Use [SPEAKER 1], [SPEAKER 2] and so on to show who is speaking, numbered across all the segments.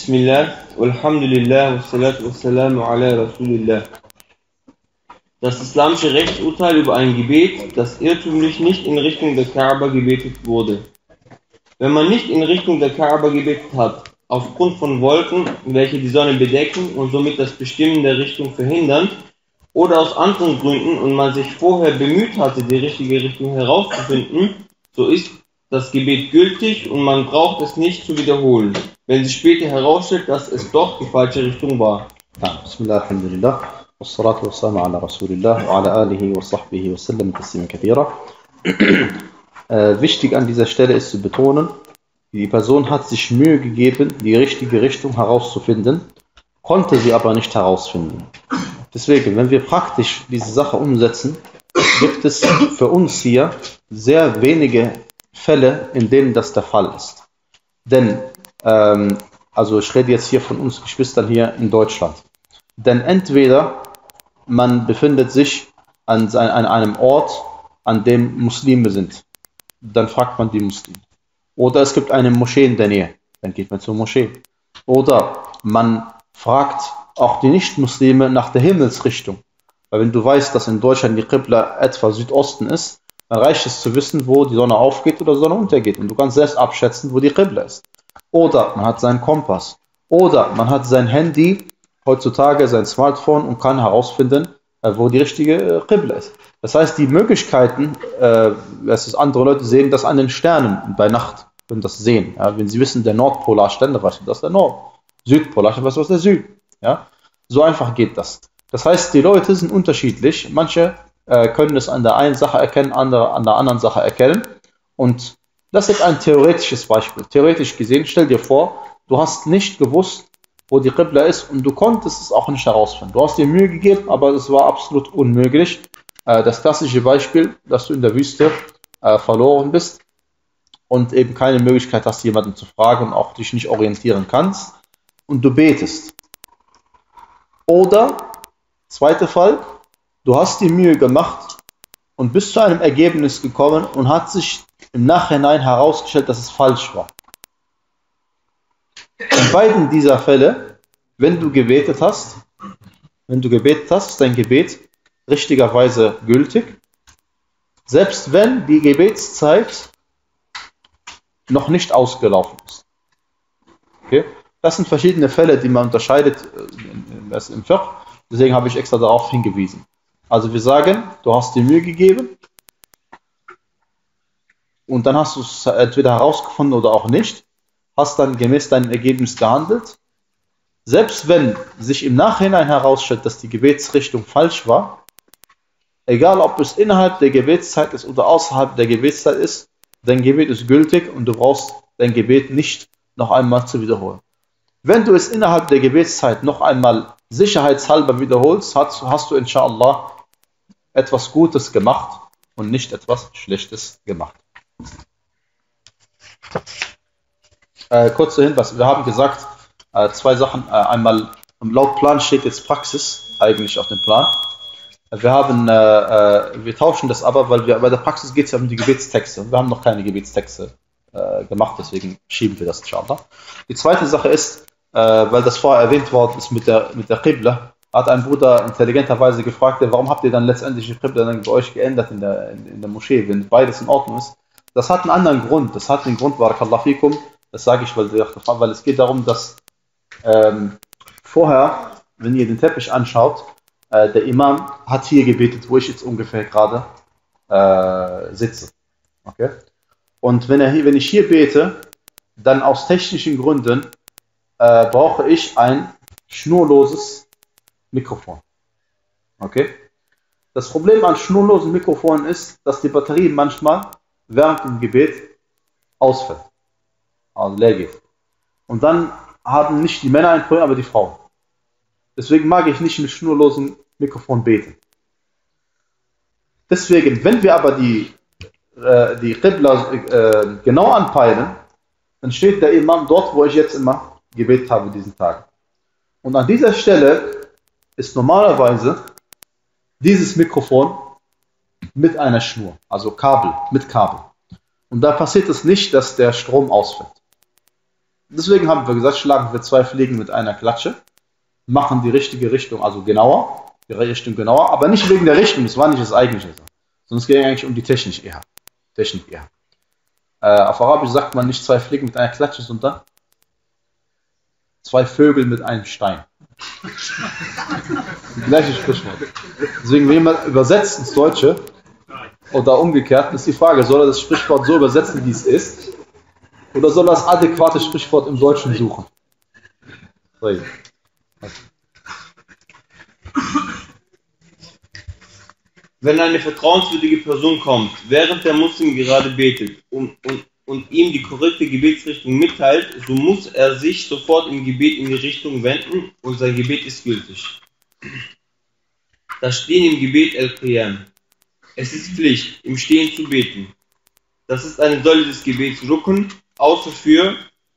[SPEAKER 1] Bismillah, Alhamdulillah, Wassalatu Wassalamu ala Rasulillah. Das islamische Rechtsurteil über ein Gebet, das irrtümlich nicht in Richtung der Kaaba gebetet wurde. Wenn man nicht in Richtung der Kaaba gebetet hat, aufgrund von Wolken, welche die Sonne bedecken und somit das Bestimmen der Richtung verhindern, oder aus anderen Gründen und man sich vorher bemüht hatte, die richtige Richtung herauszufinden, so ist das Gebet gültig und man braucht es nicht zu wiederholen, wenn sich später herausstellt, dass es doch die falsche Richtung war.
[SPEAKER 2] Äh, wichtig an dieser Stelle ist zu betonen, die Person hat sich Mühe gegeben, die richtige Richtung herauszufinden, konnte sie aber nicht herausfinden. Deswegen, wenn wir praktisch diese Sache umsetzen, gibt es für uns hier sehr wenige Fälle, in denen das der Fall ist. Denn, ähm, also ich rede jetzt hier von uns Geschwistern hier in Deutschland. Denn entweder man befindet sich an, an einem Ort, an dem Muslime sind, dann fragt man die Muslime. Oder es gibt eine Moschee in der Nähe, dann geht man zur Moschee. Oder man fragt auch die Nicht-Muslime nach der Himmelsrichtung. Weil wenn du weißt, dass in Deutschland die Qibla etwa Südosten ist, dann reicht es zu wissen, wo die Sonne aufgeht oder die Sonne untergeht. Und du kannst selbst abschätzen, wo die Qibla ist. Oder man hat seinen Kompass. Oder man hat sein Handy, heutzutage sein Smartphone und kann herausfinden, äh, wo die richtige äh, Qibla ist. Das heißt, die Möglichkeiten, äh, dass andere Leute sehen das an den Sternen bei Nacht, können das sehen. Ja? Wenn sie wissen, der Nordpolarstern, dann weißt du, das ist der Nord. Südpolarstern, weißt du, was der Süd. Ja? So einfach geht das. Das heißt, die Leute sind unterschiedlich. Manche äh, können es an der einen Sache erkennen, andere an der anderen Sache erkennen. Und das ist ein theoretisches Beispiel. Theoretisch gesehen, stell dir vor, du hast nicht gewusst, wo die Qibla ist und du konntest es auch nicht herausfinden. Du hast dir Mühe gegeben, aber es war absolut unmöglich. Äh, das klassische Beispiel, dass du in der Wüste äh, verloren bist und eben keine Möglichkeit hast, jemanden zu fragen und auch dich nicht orientieren kannst und du betest. Oder, zweiter Fall, du hast die Mühe gemacht und bist zu einem Ergebnis gekommen und hat sich im Nachhinein herausgestellt, dass es falsch war. In beiden dieser Fälle, wenn du gebetet hast, wenn du gebetet hast, ist dein Gebet richtigerweise gültig, selbst wenn die Gebetszeit noch nicht ausgelaufen ist. Okay? Das sind verschiedene Fälle, die man unterscheidet äh, im Fiqh. Deswegen habe ich extra darauf hingewiesen. Also wir sagen, du hast dir Mühe gegeben und dann hast du es entweder herausgefunden oder auch nicht hast dann gemäß deinem Ergebnis gehandelt. Selbst wenn sich im Nachhinein herausstellt, dass die Gebetsrichtung falsch war, egal ob es innerhalb der Gebetszeit ist oder außerhalb der Gebetszeit ist, dein Gebet ist gültig und du brauchst dein Gebet nicht noch einmal zu wiederholen. Wenn du es innerhalb der Gebetszeit noch einmal sicherheitshalber wiederholst, hast, hast du inshallah etwas Gutes gemacht und nicht etwas Schlechtes gemacht. Äh, kurzer Hinweis, wir haben gesagt, äh, zwei Sachen. Äh, einmal, laut Plan steht jetzt Praxis eigentlich auf dem Plan. Wir haben, äh, äh, wir tauschen das aber, weil wir, bei der Praxis geht es ja um die Gebetstexte. Wir haben noch keine Gebetstexte äh, gemacht, deswegen schieben wir das inshallah. Die zweite Sache ist, weil das vorher erwähnt worden ist mit der, mit der Qibla, hat ein Bruder intelligenterweise gefragt, warum habt ihr dann letztendlich die Qibla dann bei euch geändert in der, in, in der Moschee, wenn beides in Ordnung ist. Das hat einen anderen Grund. Das hat den Grund, Barakallahu fikum, das sage ich, weil, weil es geht darum, dass ähm, vorher, wenn ihr den Teppich anschaut, äh, der Imam hat hier gebetet, wo ich jetzt ungefähr gerade äh, sitze. Okay? Und wenn, er hier, wenn ich hier bete, dann aus technischen Gründen äh, brauche ich ein schnurloses Mikrofon. Okay? Das Problem an schnurlosen Mikrofonen ist, dass die Batterie manchmal während dem Gebet ausfällt also leer geht. Und dann haben nicht die Männer ein Problem, aber die Frauen. Deswegen mag ich nicht mit schnurlosem Mikrofon beten. Deswegen, wenn wir aber die, äh, die Qibla äh, genau anpeilen, dann steht der Imam dort, wo ich jetzt immer gebetet habe diesen Tag. Und an dieser Stelle ist normalerweise dieses Mikrofon mit einer Schnur, also Kabel, mit Kabel. Und da passiert es nicht, dass der Strom ausfällt. Deswegen haben wir gesagt, schlagen wir zwei Fliegen mit einer Klatsche, machen die richtige Richtung, also genauer, die Richtung genauer, aber nicht wegen der Richtung, das war nicht das eigentliche, sondern es ging eigentlich um die Technik eher. Technik eher. Äh, auf Arabisch sagt man nicht zwei Fliegen mit einer Klatsche, sondern zwei Vögel mit einem Stein. Das gleiche Sprichwort. Deswegen, wenn jemand übersetzt ins Deutsche oder umgekehrt, ist die Frage, soll er das Sprichwort so übersetzen, wie es ist? Oder soll er das adäquate Sprichwort im Deutschen suchen?
[SPEAKER 1] Wenn eine vertrauenswürdige Person kommt, während der Muslim gerade betet und, und, und ihm die korrekte Gebetsrichtung mitteilt, so muss er sich sofort im Gebet in die Richtung wenden und sein Gebet ist gültig. Das Stehen im Gebet El-Qiyam. Es ist Pflicht, im Stehen zu beten. Das ist eine Säule des Gebets Rukun, außer für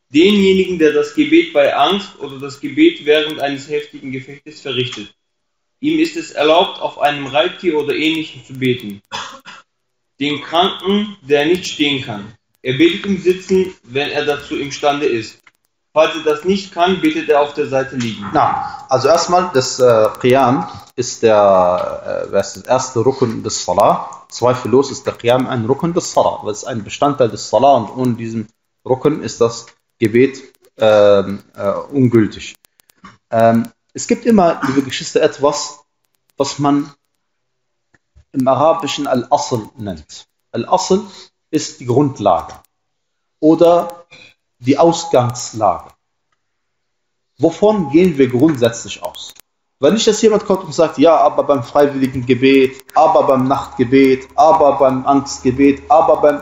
[SPEAKER 1] denjenigen, der das Gebet bei Angst oder das Gebet während eines heftigen Gefechtes verrichtet. Ihm ist es erlaubt, auf einem Reittier oder ähnlichem zu beten. Den Kranken, der nicht stehen kann. Er betet im Sitzen, wenn er dazu imstande ist. Falls er das nicht kann, betet er auf der Seite liegen.
[SPEAKER 2] Na, also erstmal, das äh, Qiyam ist der, äh, das erste Rukun des Salah. Zweifellos ist der Qiyam ein Rukun des Salah. Das ist ein Bestandteil des Salah und ohne diesen Rukun ist das Gebet ähm, äh, ungültig. Ähm, es gibt immer, liebe Geschwister, etwas, was man im Arabischen Al-Asl nennt. Al-Asl ist die Grundlage oder die Ausgangslage. Wovon gehen wir grundsätzlich aus? Wenn nicht, dass jemand kommt und sagt, ja, aber beim freiwilligen Gebet, aber beim Nachtgebet, aber beim Angstgebet, aber beim...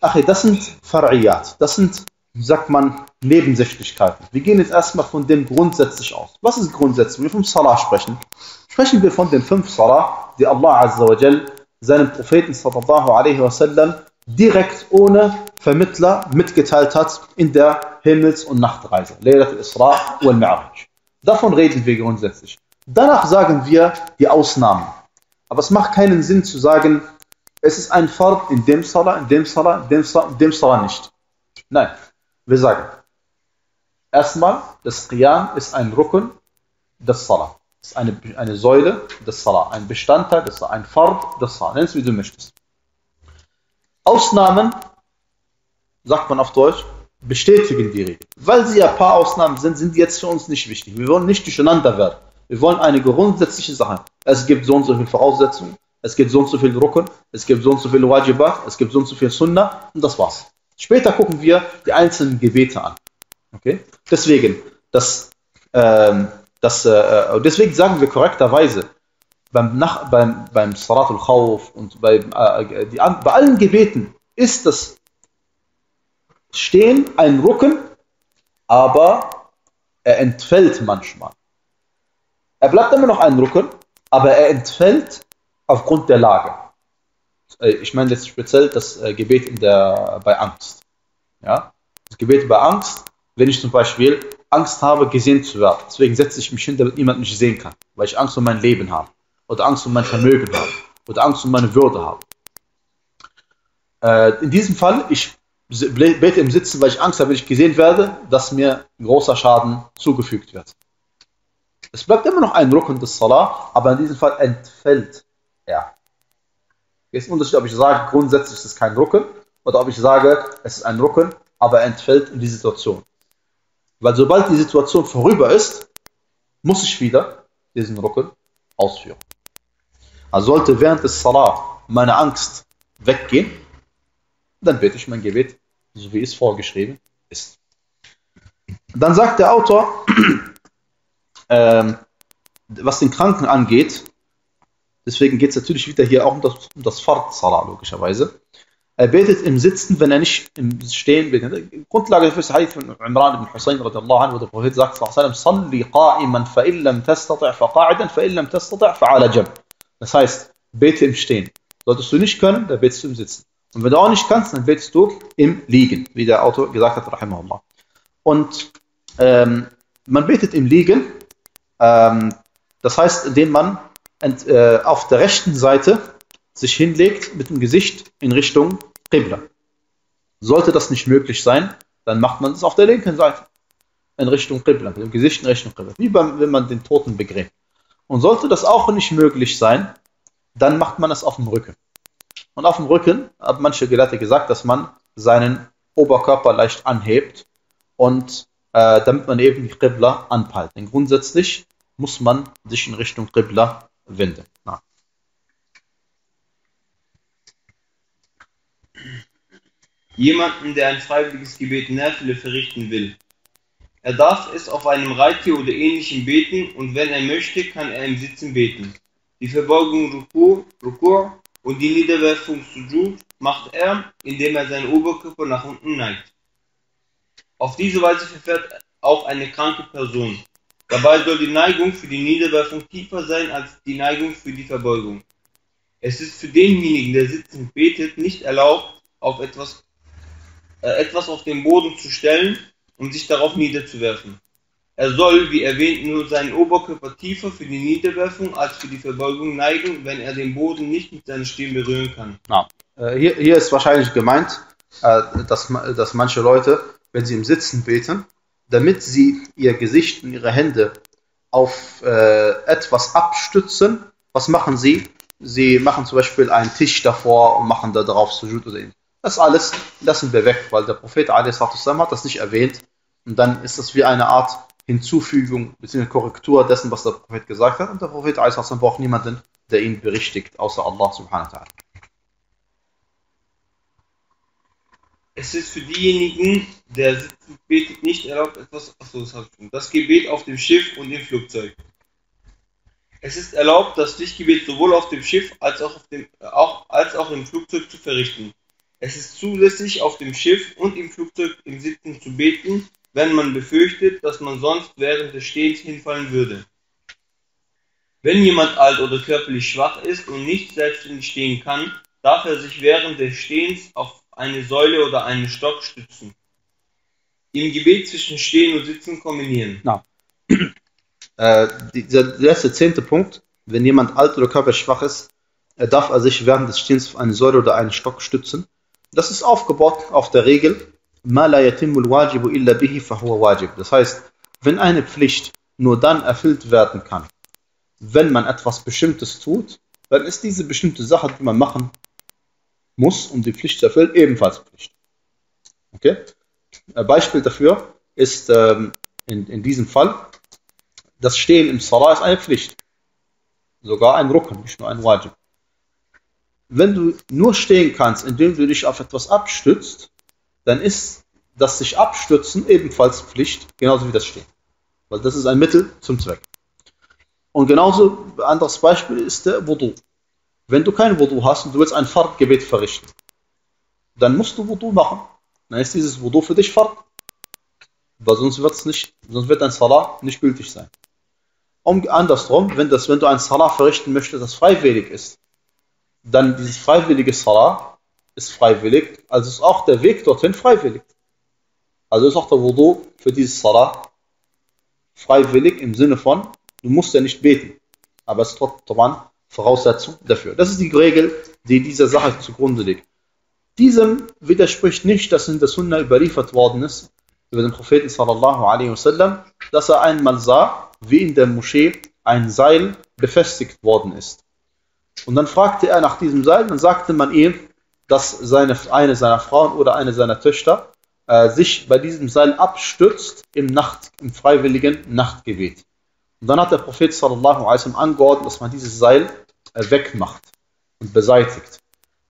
[SPEAKER 2] Ach, das sind Far'iyat, das sind sagt man, Nebensächlichkeiten. Wir gehen jetzt erstmal von dem grundsätzlich aus. Was ist grundsätzlich? Wenn wir vom Salah sprechen, sprechen wir von den fünf Salah, die Allah Azza wa Jal seinem Propheten sallallahu alaihi wasallam direkt ohne Vermittler mitgeteilt hat in der Himmels- und Nachtreise. Laylat al-Isra wal Mi'raj. Davon reden wir grundsätzlich. Danach sagen wir die Ausnahmen. Aber es macht keinen Sinn zu sagen, es ist ein Fard in dem Salah, in dem Salah, in dem Salah, in dem Salah nicht. Nein, wir sagen, erstmal, das Qiyam ist ein Rukun des Salah. Das ist eine, eine Säule des Salah, ein Bestandteil des Salah, ein Fard des Salah. Nenn es wie du möchtest. Ausnahmen, sagt man auf Deutsch, bestätigen die Regel. Weil sie ja ein paar Ausnahmen sind, sind die jetzt für uns nicht wichtig. Wir wollen nicht durcheinander werden. Wir wollen eine grundsätzliche Sache. Es gibt so und so viele Voraussetzungen, es gibt so und so viel Rukun, es gibt so und so viele Wajibat, es gibt so und so viel Sunnah und das war's. Später gucken wir die einzelnen Gebete an. Okay? Deswegen, das, ähm, das, äh, deswegen sagen wir korrekterweise, beim, Nach beim, beim Salatul Khawf und bei, äh, die, bei allen Gebeten ist das Stehen ein Rücken, aber er entfällt manchmal. Er bleibt immer noch ein Rücken, aber er entfällt aufgrund der Lage. Äh, ich meine jetzt speziell das äh, Gebet in der, bei Angst. Ja? Das Gebet bei Angst, wenn ich zum Beispiel Angst habe, gesehen zu werden. Deswegen setze ich mich hin, damit niemand mich sehen kann, weil ich Angst um mein Leben habe. Oder Angst um mein Vermögen habe. Oder Angst um meine Würde habe. Äh, in diesem Fall, ich bete im Sitzen, weil ich Angst habe, wenn ich gesehen werde, dass mir großer Schaden zugefügt wird. Es bleibt immer noch ein Rücken des Salah, aber in diesem Fall entfällt er. Es ist ein Unterschied, ob ich sage, grundsätzlich ist es kein Rücken oder ob ich sage, es ist ein Rücken, aber er entfällt in die Situation. Weil sobald die Situation vorüber ist, muss ich wieder diesen Rücken ausführen. Also sollte während des Salah meine Angst weggehen, dann bete ich mein Gebet, so wie es vorgeschrieben ist. Dann sagt der Autor, ähm, was den Kranken angeht, Deswegen geht es natürlich wieder hier auch um das, um das Fard-Salah, logischerweise. Er betet im Sitzen, wenn er nicht im Stehen betet. Grundlage für das Hadith von Imran ibn Hussein, anhu, wo der Prophet sagt, Salli qa'iman fa'in lam tastati' faqa'idan fa'in lam tastati' fa'ala jam. Das heißt, bete im Stehen. Solltest du nicht können, dann betest du im Sitzen. Und wenn du auch nicht kannst, dann betest du im Liegen, wie der Autor gesagt hat, rahimahullah. Und ähm, man betet im Liegen, ähm, das heißt, indem man äh, auf der rechten Seite sich hinlegt mit dem Gesicht in Richtung Qibla. Sollte das nicht möglich sein, dann macht man es auf der linken Seite. In Richtung Qibla, mit dem Gesicht in Richtung Qibla. Wie beim, wenn man den Toten begräbt. Und sollte das auch nicht möglich sein, dann macht man es auf dem Rücken. Und auf dem Rücken haben manche Gelehrte gesagt, dass man seinen Oberkörper leicht anhebt und äh, damit man eben die Qibla anpeilt. Denn grundsätzlich muss man sich in Richtung Qibla wenden. Na.
[SPEAKER 1] Jemanden, der ein freiwilliges Gebet Nafile verrichten will. Er darf es auf einem Reittier oder ähnlichem beten und wenn er möchte, kann er im Sitzen beten. Die Verbeugung Rukur, und die Niederwerfung Sujud macht er, indem er seinen Oberkörper nach unten neigt. Auf diese Weise verfährt auch eine kranke Person. Dabei soll die Neigung für die Niederwerfung tiefer sein als die Neigung für die Verbeugung. Es ist für denjenigen, der sitzend betet, nicht erlaubt, auf etwas, äh, etwas auf den Boden zu stellen und sich darauf niederzuwerfen. Er soll, wie erwähnt, nur seinen Oberkörper tiefer für die Niederwerfung als für die Verbeugung neigen, wenn er den Boden nicht mit seinen Stirn berühren kann.
[SPEAKER 2] Ja. Äh, hier, hier ist wahrscheinlich gemeint, äh, dass, dass manche Leute, wenn sie im Sitzen beten, damit sie ihr Gesicht und ihre Hände auf äh, etwas abstützen, was machen sie? Sie machen zum Beispiel einen Tisch davor und machen da drauf Sujud oder ähnliches. Das alles lassen wir weg, weil der Prophet a.s. hat das nicht erwähnt. Und dann ist das wie eine Art Hinzufügung bzw. Korrektur dessen, was der Prophet gesagt hat. Und der Prophet a.s. braucht niemanden, der ihn berichtigt, außer Allah subhanahu wa ta'ala.
[SPEAKER 1] Es ist für diejenigen, der sitzend betet, nicht erlaubt, etwas. Achso, das habe ich schon. Das Gebet auf dem Schiff und im Flugzeug. Es ist erlaubt, das Lichtgebet sowohl auf dem Schiff als auch, dem, auch, als auch im Flugzeug zu verrichten. Es ist zulässig, auf dem Schiff und im Flugzeug im Sitzen zu beten, wenn man befürchtet, dass man sonst während des Stehens hinfallen würde. Wenn jemand alt oder körperlich schwach ist und nicht selbstständig stehen kann, darf er sich während des Stehens auf eine Säule oder einen Stock stützen. Im Gebet zwischen Stehen und Sitzen kombinieren.
[SPEAKER 2] Na. Äh, dieser letzte zehnte Punkt, wenn jemand alt oder körperlich schwach ist, darf er sich während des Stehens auf eine Säule oder einen Stock stützen. Das ist aufgebaut auf der Regel, das heißt, wenn eine Pflicht nur dann erfüllt werden kann, wenn man etwas Bestimmtes tut, dann ist diese bestimmte Sache, die man machen muss, um die Pflicht zu erfüllen, ebenfalls Pflicht. Okay? Ein Beispiel dafür ist ähm, in, in diesem Fall, das Stehen im Salah ist eine Pflicht. Sogar ein Rücken, nicht nur ein Wajib wenn du nur stehen kannst, indem du dich auf etwas abstützt, dann ist das sich abstützen ebenfalls Pflicht, genauso wie das Stehen. Weil das ist ein Mittel zum Zweck. Und genauso, ein anderes Beispiel ist der Wudu. Wenn du kein Wudu hast und du willst ein Fahrtgebet verrichten, dann musst du Wudu machen. Dann ist dieses Wudu für dich Fahrt. Weil sonst wird's nicht, sonst wird dein Salah nicht gültig sein. Um, andersrum, wenn, das, wenn du ein Salah verrichten möchtest, das freiwillig ist, dann dieses freiwillige Salah ist freiwillig, also ist auch der Weg dorthin freiwillig. Also ist auch der Wudu für dieses Salah freiwillig im Sinne von, du musst ja nicht beten, aber es ist trotzdem Voraussetzung dafür. Das ist die Regel, die dieser Sache zugrunde liegt. Diesem widerspricht nicht, dass in der Sunna überliefert worden ist, über den Propheten sallallahu alaihi wasallam, dass er einmal sah, wie in der Moschee ein Seil befestigt worden ist. Und dann fragte er nach diesem Seil, dann sagte man ihm, dass seine, eine seiner Frauen oder eine seiner Töchter äh, sich bei diesem Seil abstützt im, Nacht, im freiwilligen Nachtgebet. Und dann hat der Prophet sallallahu alaihi wasallam angeordnet, dass man dieses Seil äh, wegmacht und beseitigt.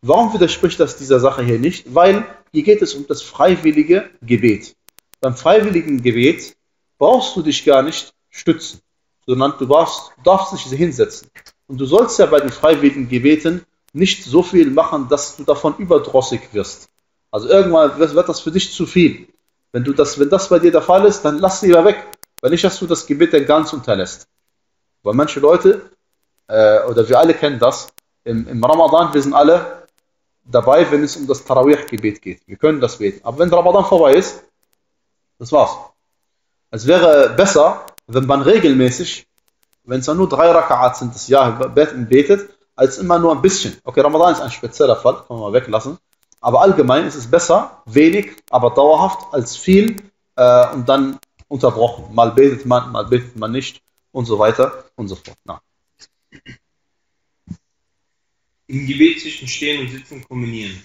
[SPEAKER 2] Warum widerspricht das dieser Sache hier nicht? Weil hier geht es um das freiwillige Gebet. Beim freiwilligen Gebet brauchst du dich gar nicht stützen, sondern du darfst, du darfst dich hinsetzen. Und du sollst ja bei den freiwilligen Gebeten nicht so viel machen, dass du davon überdrossig wirst. Also irgendwann wird das für dich zu viel. Wenn, du das, wenn das bei dir der Fall ist, dann lass lieber weg. Weil nicht, dass du das Gebet dann ganz unterlässt. Weil manche Leute, äh, oder wir alle kennen das, im, im Ramadan, wir sind alle dabei, wenn es um das Tarawih-Gebet geht. Wir können das beten. Aber wenn Ramadan vorbei ist, das war's. Es wäre besser, wenn man regelmäßig wenn es nur drei Raka'at sind, das Jahr betet, als immer nur ein bisschen. Okay, Ramadan ist ein spezieller Fall, kann man mal weglassen. Aber allgemein ist es besser, wenig, aber dauerhaft, als viel äh, und dann unterbrochen. Mal betet man, mal betet man nicht und so weiter und so fort. Na.
[SPEAKER 1] Im Gebet zwischen Stehen und Sitzen kombinieren.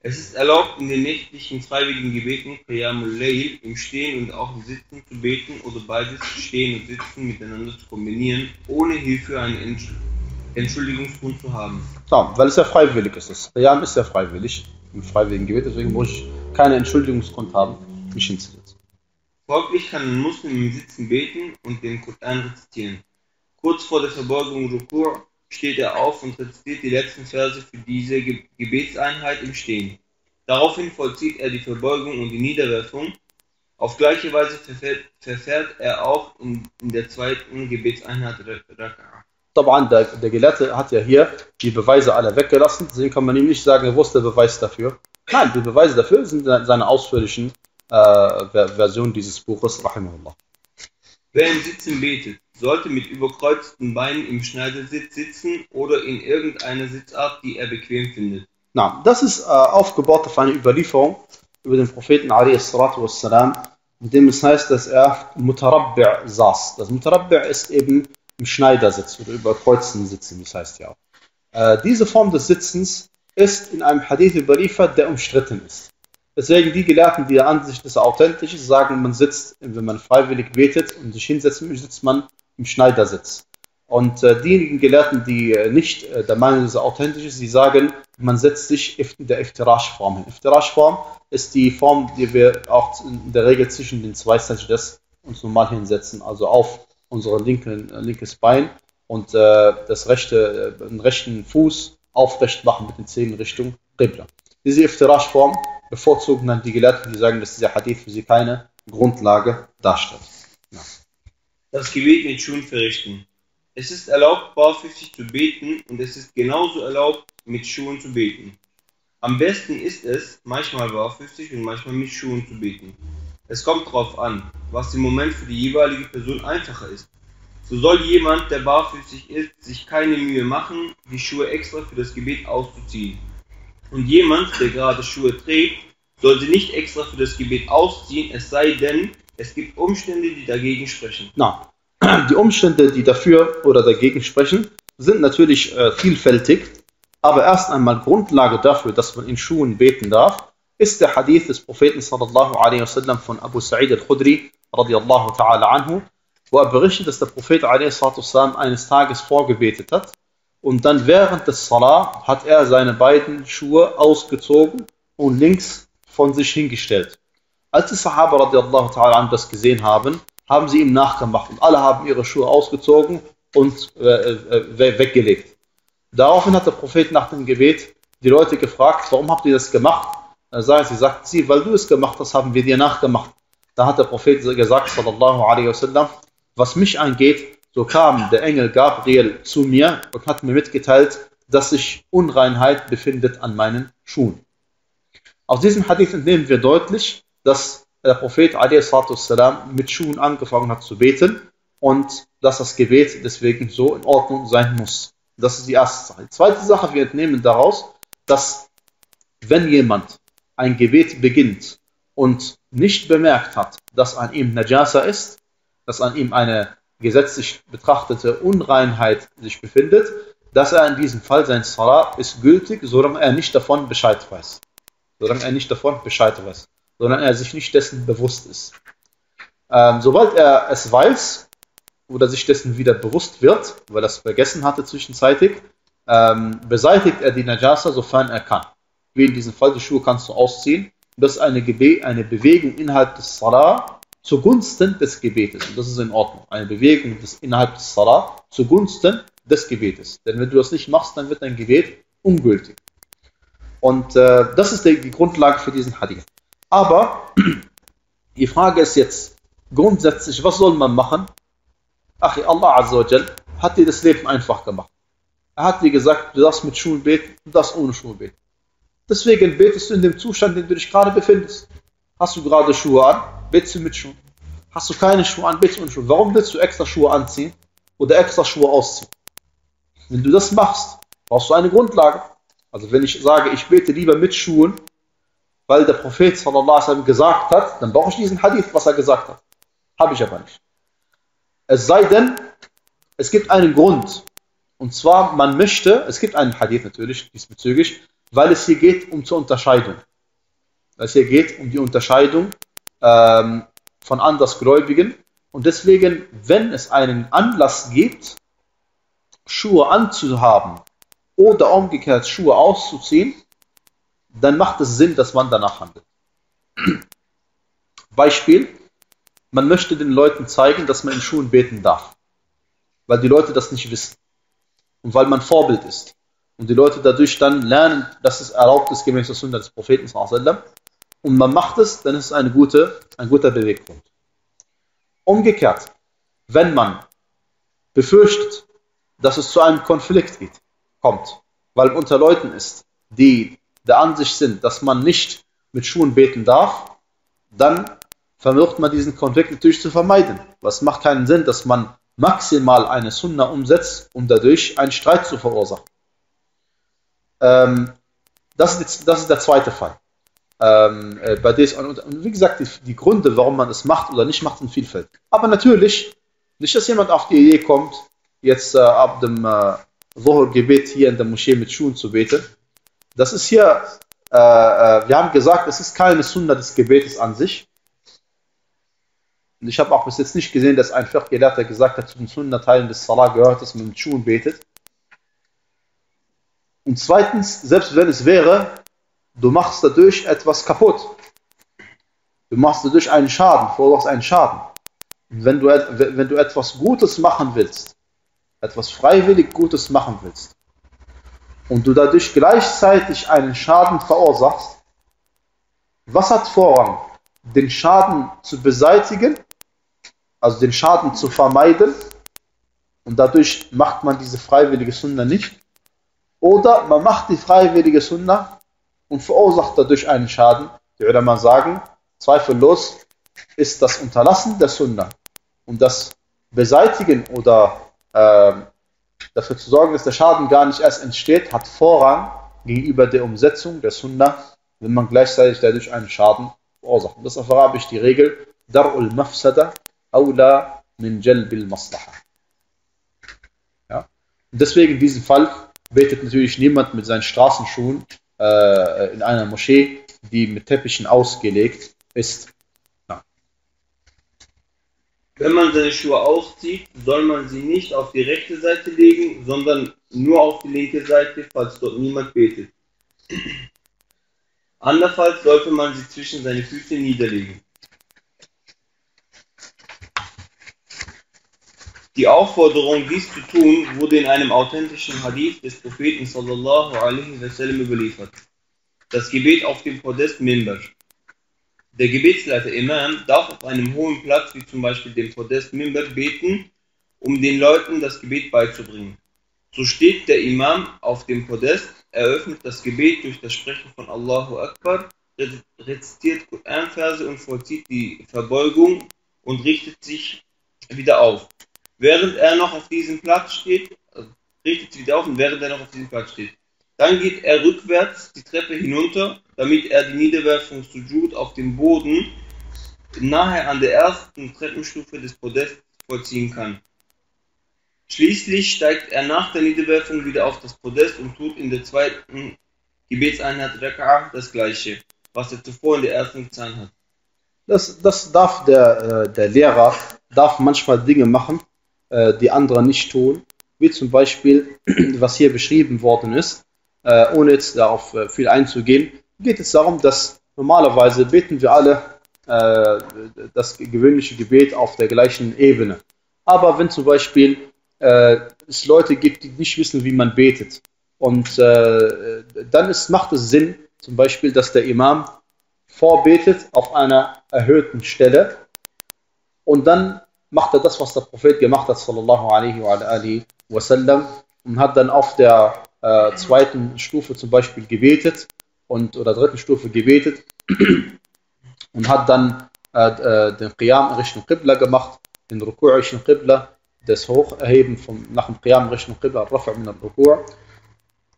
[SPEAKER 1] Es ist erlaubt, in den nächtlichen freiwilligen Gebeten Qiyamul Layl im Stehen und auch im Sitzen zu beten oder beides Stehen und Sitzen miteinander zu kombinieren, ohne hierfür einen Entschuldigungsgrund zu haben.
[SPEAKER 2] Ja, weil es ja freiwillig ist. Das Qiyam ist ja freiwillig, im freiwilligen Gebet, deswegen muss ich keinen Entschuldigungsgrund haben, mich hinzusetzen.
[SPEAKER 1] Folglich kann ein Muslim im Sitzen beten und den Koran rezitieren. Kurz vor der Verbeugung Rukur steht er auf und rezitiert die letzten Verse für diese Gebetseinheit im Stehen. Daraufhin vollzieht er die Verbeugung und die Niederwerfung. Auf gleiche Weise verfährt, verfährt er auch in, in, der zweiten Gebetseinheit Raka'a.
[SPEAKER 2] Der, der Gelehrte hat ja hier die Beweise alle weggelassen, deswegen kann man ihm nicht sagen, wo ist der Beweis dafür. Nein, die Beweise dafür sind seine ausführlichen äh, Version dieses Buches, Rahimahullah.
[SPEAKER 1] Wer im Sitzen betet, sollte mit überkreuzten Beinen im Schneidersitz sitzen oder in irgendeiner Sitzart, die er bequem findet.
[SPEAKER 2] Na, das ist äh, aufgebaut auf eine Überlieferung über den Propheten wassalam, in dem es heißt, dass er Mutarabbi' saß. Das Mutarabbi' ist eben im Schneidersitz oder überkreuzten Sitzen, das heißt ja auch. Äh, diese Form des Sitzens ist in einem Hadith überliefert, der umstritten ist. Deswegen die Gelehrten, die der Ansicht ist authentisch sagen, man sitzt, wenn man freiwillig betet und sich hinsetzt, sitzt man im Schneidersitz. Und äh, diejenigen Gelehrten, die äh, nicht äh, der Meinung sind, authentisch ist, die sagen, man setzt sich in der Iftirash-Form hin. Iftirash-Form ist die Form, die wir auch in der Regel zwischen den zwei Sajdas uns normal hinsetzen, also auf unser äh, linkes Bein und äh, das rechte, äh, den rechten Fuß aufrecht machen mit den Zähnen Richtung Qibla. Diese Iftirash-Form bevorzugen dann die Gelehrten, die sagen, dass dieser Hadith für sie keine Grundlage darstellt. Ja.
[SPEAKER 1] Das Gebet mit Schuhen verrichten. Es ist erlaubt, barfüßig zu beten und es ist genauso erlaubt, mit Schuhen zu beten. Am besten ist es, manchmal barfüßig und manchmal mit Schuhen zu beten. Es kommt darauf an, was im Moment für die jeweilige Person einfacher ist. So soll jemand, der barfüßig ist, sich keine Mühe machen, die Schuhe extra für das Gebet auszuziehen. Und jemand, der gerade Schuhe trägt, sollte nicht extra für das Gebet ausziehen, es sei denn, es gibt Umstände, die dagegen sprechen.
[SPEAKER 2] Na, die Umstände, die dafür oder dagegen sprechen, sind natürlich äh, vielfältig, aber erst einmal Grundlage dafür, dass man in Schuhen beten darf, ist der Hadith des Propheten sallallahu alaihi wasallam von Abu Sa'id al-Khudri radiallahu ta'ala anhu, wo er berichtet, dass der Prophet wasallam eines Tages vorgebetet hat und dann während des Salah hat er seine beiden Schuhe ausgezogen und links von sich hingestellt. Als die Sahaba radiallahu ta'ala das gesehen haben, haben sie ihm nachgemacht und alle haben ihre Schuhe ausgezogen und äh, äh, weggelegt. Daraufhin hat der Prophet nach dem Gebet die Leute gefragt, warum habt ihr das gemacht? Er sagt, sie sagt sie, weil du es gemacht hast, haben wir dir nachgemacht. Da hat der Prophet gesagt, sallallahu alaihi wasallam, was mich angeht, so kam der Engel Gabriel zu mir und hat mir mitgeteilt, dass sich Unreinheit befindet an meinen Schuhen. Aus diesem Hadith entnehmen wir deutlich, dass der Prophet salam mit Schuhen angefangen hat zu beten und dass das Gebet deswegen so in Ordnung sein muss. Das ist die erste Sache. Die zweite Sache, wir entnehmen daraus, dass wenn jemand ein Gebet beginnt und nicht bemerkt hat, dass an ihm Najasa ist, dass an ihm eine gesetzlich betrachtete Unreinheit sich befindet, dass er in diesem Fall sein Salah ist gültig, solange er nicht davon Bescheid weiß. Solange er nicht davon Bescheid weiß. Solange er sich nicht dessen bewusst ist. Ähm, sobald er es weiß oder sich dessen wieder bewusst wird, weil er es vergessen hatte zwischenzeitig, ähm, beseitigt er die Najasa, sofern er kann. Wie in diesem Fall, die Schuhe kannst du ausziehen. Das ist eine, eine Bewegung innerhalb des Salah, zugunsten des Gebetes. Und das ist in Ordnung. Eine Bewegung des, innerhalb des Salah zugunsten des Gebetes. Denn wenn du das nicht machst, dann wird dein Gebet ungültig. Und äh, das ist die, die Grundlage für diesen Hadith. Aber die Frage ist jetzt grundsätzlich, was soll man machen? Ach, Allah Azza hat dir das Leben einfach gemacht. Er hat dir gesagt, du darfst mit Schuhen beten, du darfst ohne Schuhe beten. Deswegen betest du in dem Zustand, in dem du dich gerade befindest. Hast du gerade Schuhe an, betest du mit Schuhen. Hast du keine Schuhe an, betest du mit Schuhen. Warum willst du extra Schuhe anziehen oder extra Schuhe ausziehen? Wenn du das machst, brauchst du eine Grundlage. Also wenn ich sage, ich bete lieber mit Schuhen, weil der Prophet sallallahu alaihi wasallam gesagt hat, dann brauche ich diesen Hadith, was er gesagt hat. Habe ich aber nicht. Es sei denn, es gibt einen Grund. Und zwar, man möchte, es gibt einen Hadith natürlich diesbezüglich, weil es hier geht um zur Unterscheidung. Es hier geht um die Unterscheidung ähm, von Andersgläubigen. Und deswegen, wenn es einen Anlass gibt, Schuhe anzuhaben oder umgekehrt Schuhe auszuziehen, dann macht es Sinn, dass man danach handelt. Beispiel, man möchte den Leuten zeigen, dass man in Schuhen beten darf, weil die Leute das nicht wissen und weil man Vorbild ist und die Leute dadurch dann lernen, dass es erlaubt ist gemäß der Sunna des Propheten und man macht es, dann ist es eine gute, ein guter Beweggrund. Umgekehrt, wenn man befürchtet, dass es zu einem Konflikt geht, kommt, weil unter Leuten ist, die der Ansicht sind, dass man nicht mit Schuhen beten darf, dann versucht man diesen Konflikt natürlich zu vermeiden. Was macht keinen Sinn, dass man maximal eine Sunna umsetzt, um dadurch einen Streit zu verursachen. Ähm, das, ist, das ist der zweite Fall. Ähm, äh, bei des, und, und, wie gesagt, die, die, Gründe, warum man es macht oder nicht macht, sind vielfältig. Aber natürlich, nicht, dass jemand auf die Idee kommt, jetzt äh, ab dem äh, Woche-Gebet hier in der Moschee mit Schuhen zu beten. Das ist hier, äh, äh, wir haben gesagt, es ist keine Sunna des Gebetes an sich. Und ich habe auch bis jetzt nicht gesehen, dass ein Fiqh-Gelehrter gesagt hat, zu den Sunna-Teilen des Salah gehört, dass man mit Schuhen betet. Und zweitens, selbst wenn es wäre, du machst dadurch etwas kaputt. Du machst dadurch einen Schaden, verursachst einen Schaden. Und wenn du, wenn du etwas Gutes machen willst, etwas freiwillig Gutes machen willst, und du dadurch gleichzeitig einen Schaden verursachst, was hat Vorrang? Den Schaden zu beseitigen, also den Schaden zu vermeiden, und dadurch macht man diese freiwillige Sunna nicht, oder man macht die freiwillige Sunna und verursacht dadurch einen Schaden. Die Ulama sagen, zweifellos ist das Unterlassen der Sunna und das Beseitigen oder äh, dafür zu sorgen, dass der Schaden gar nicht erst entsteht, hat Vorrang gegenüber der Umsetzung der Sunna, wenn man gleichzeitig dadurch einen Schaden verursacht. Und das ist auf Arabisch die Regel, Dar'ul Mafsada awla min jalbil Maslaha. Ja? Deswegen in diesem Fall betet natürlich niemand mit seinen Straßenschuhen äh, in einer Moschee, die mit Teppichen ausgelegt ist.
[SPEAKER 1] Wenn man seine Schuhe auszieht, soll man sie nicht auf die rechte Seite legen, sondern nur auf die linke Seite, falls dort niemand betet. Andernfalls sollte man sie zwischen seine Füße niederlegen. Die Aufforderung, dies zu tun, wurde in einem authentischen Hadith des Propheten sallallahu alaihi wasallam überliefert. Das Gebet auf dem Podest Minbar. Der Gebetsleiter Imam darf auf einem hohen Platz, wie zum Beispiel dem Podest Minbar, beten, um den Leuten das Gebet beizubringen. So steht der Imam auf dem Podest, eröffnet das Gebet durch das Sprechen von Allahu Akbar, rezitiert Quran-Verse und vollzieht die Verbeugung und richtet sich wieder auf während er noch auf diesem Platz steht, also richtet sich wieder auf und während er noch auf diesem Platz steht. Dann geht er rückwärts die Treppe hinunter, damit er die Niederwerfung Sujud auf dem Boden nahe an der ersten Treppenstufe des Podests vollziehen kann. Schließlich steigt er nach der Niederwerfung wieder auf das Podest und tut in der zweiten Gebetseinheit Rak'ah das gleiche, was er zuvor in der ersten getan hat.
[SPEAKER 2] Das, das darf der, äh, der Lehrer darf manchmal Dinge machen, äh, die andere nicht tun, wie zum Beispiel, was hier beschrieben worden ist, äh, ohne jetzt darauf äh, viel einzugehen, geht es darum, dass normalerweise beten wir alle äh, das gewöhnliche Gebet auf der gleichen Ebene. Aber wenn zum Beispiel äh, es Leute gibt, die nicht wissen, wie man betet, und äh, dann ist, macht es Sinn, zum Beispiel, dass der Imam vorbetet auf einer erhöhten Stelle und dann macht er das, was der Prophet gemacht hat, sallallahu alaihi wa alihi wasallam, und hat dann auf der äh, zweiten Stufe zum Beispiel gebetet und oder dritten Stufe gebetet und hat dann äh, äh den Qiyam Richtung Qibla gemacht, den Ruku' Richtung Qibla, das Hocherheben vom, nach dem Qiyam Richtung Qibla, Rafa' min al-Ruku'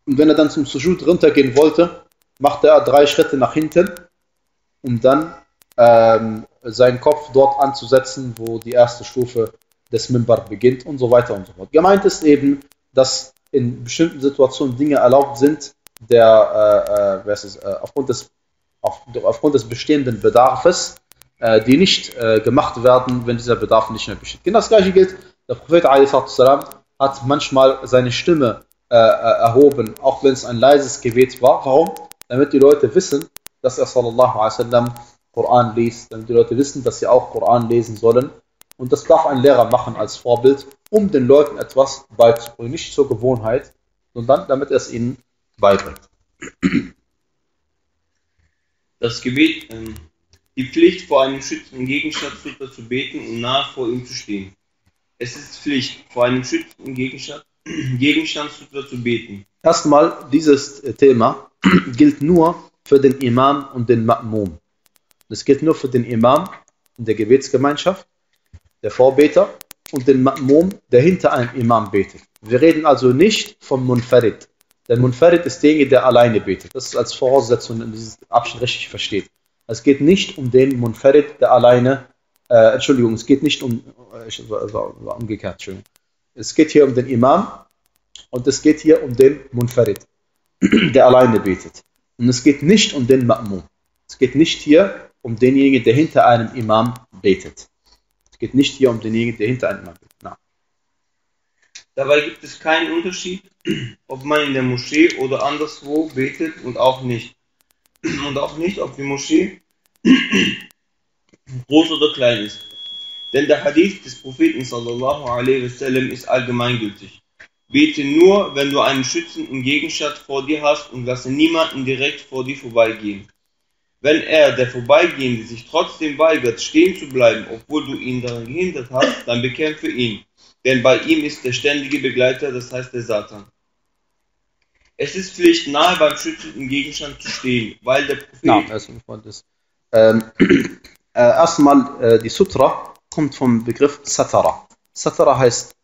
[SPEAKER 2] Und wenn er dann zum Sujud runtergehen wollte, machte er drei Schritte nach hinten, um dann ähm, seinen Kopf dort anzusetzen, wo die erste Stufe des Mimbar beginnt und so weiter und so fort. Gemeint ist eben, dass in bestimmten Situationen Dinge erlaubt sind, der, äh, äh, es, äh, aufgrund, des, auf, aufgrund des bestehenden Bedarfs, äh, die nicht äh, gemacht werden, wenn dieser Bedarf nicht mehr besteht. Genau das gleiche gilt, der Prophet a.s. hat manchmal seine Stimme äh, erhoben, auch wenn es ein leises Gebet war. Warum? Damit die Leute wissen, dass er sallallahu alaihi wasallam Koran liest, damit die Leute wissen, dass sie auch Koran lesen sollen. Und das darf ein Lehrer machen als Vorbild, um den Leuten etwas beizubringen. Nicht zur Gewohnheit, sondern damit er es ihnen beibringt.
[SPEAKER 1] Das Gebet, ähm, die Pflicht, vor einem schützenden Gegenstand zu beten und nah vor ihm zu stehen. Es ist Pflicht, vor einem schützenden Gegenstand, Gegenstand zu beten.
[SPEAKER 2] Erstmal, dieses Thema gilt nur für den Imam und den Ma'mum. Das gilt nur für den Imam in der Gebetsgemeinschaft, der Vorbeter und den Ma'mum, der hinter einem Imam betet. Wir reden also nicht vom Munfarid. Der Munfarid ist derjenige, der alleine betet. Das ist als Voraussetzung in diesem Abschnitt richtig versteht. Es geht nicht um den Munfarid, der alleine, äh, Entschuldigung, es geht nicht um, äh, ich war, war umgekehrt, Entschuldigung. Es geht hier um den Imam und es geht hier um den Munfarid, der alleine betet. Und es geht nicht um den Ma'mum. Es geht nicht hier um denjenigen, der hinter einem Imam betet. Geht nicht hier um denjenigen, der hinter einem Imam. Na.
[SPEAKER 1] Dabei gibt es keinen Unterschied, ob man in der Moschee oder anderswo betet und auch nicht. Und auch nicht, ob die Moschee groß oder klein ist. Denn der Hadith des Propheten sallallahu alaihi wasallam ist allgemeingültig. Bete nur, wenn du einen schützenden Gegenstand vor dir hast und lasse niemanden direkt vor dir vorbeigehen. Wenn er, der Vorbeigehende, sich trotzdem weigert, stehen zu bleiben, obwohl du ihn daran gehindert hast, dann bekämpfe ihn. Denn bei ihm ist der ständige Begleiter, das heißt der Satan. Es ist Pflicht, nahe beim schützenden Gegenstand zu stehen, weil der Prophet.
[SPEAKER 2] Ja, das ist ähm, äh, erstmal, äh, die Sutra kommt vom Begriff Satara. Satara heißt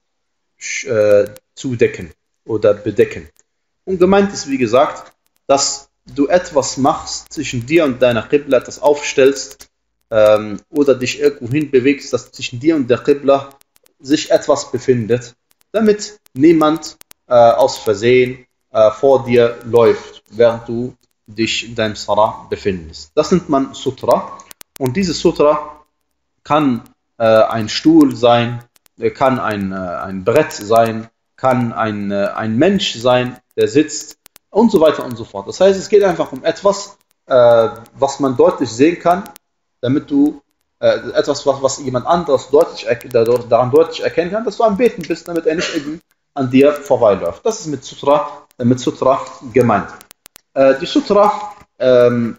[SPEAKER 2] äh, zudecken oder bedecken. Und gemeint ist, wie gesagt, dass du etwas machst zwischen dir und deiner Qibla, das aufstellst ähm, oder dich irgendwo hin bewegst, dass zwischen dir und der Qibla sich etwas befindet, damit niemand äh, aus Versehen äh, vor dir läuft, während du dich in deinem Salah befindest. Das nennt man Sutra. Und diese Sutra kann äh, ein Stuhl sein, äh, kann ein, äh, ein Brett sein, kann ein, äh, ein Mensch sein, der sitzt und so weiter und so fort. Das heißt, es geht einfach um etwas, äh, was man deutlich sehen kann, damit du äh, etwas, was, was jemand anderes deutlich, daran deutlich erkennen kann, dass du am Beten bist, damit er nicht eben an dir vorbeiläuft. Das ist mit Sutra, äh, mit Sutra gemeint. Äh, die Sutra ähm,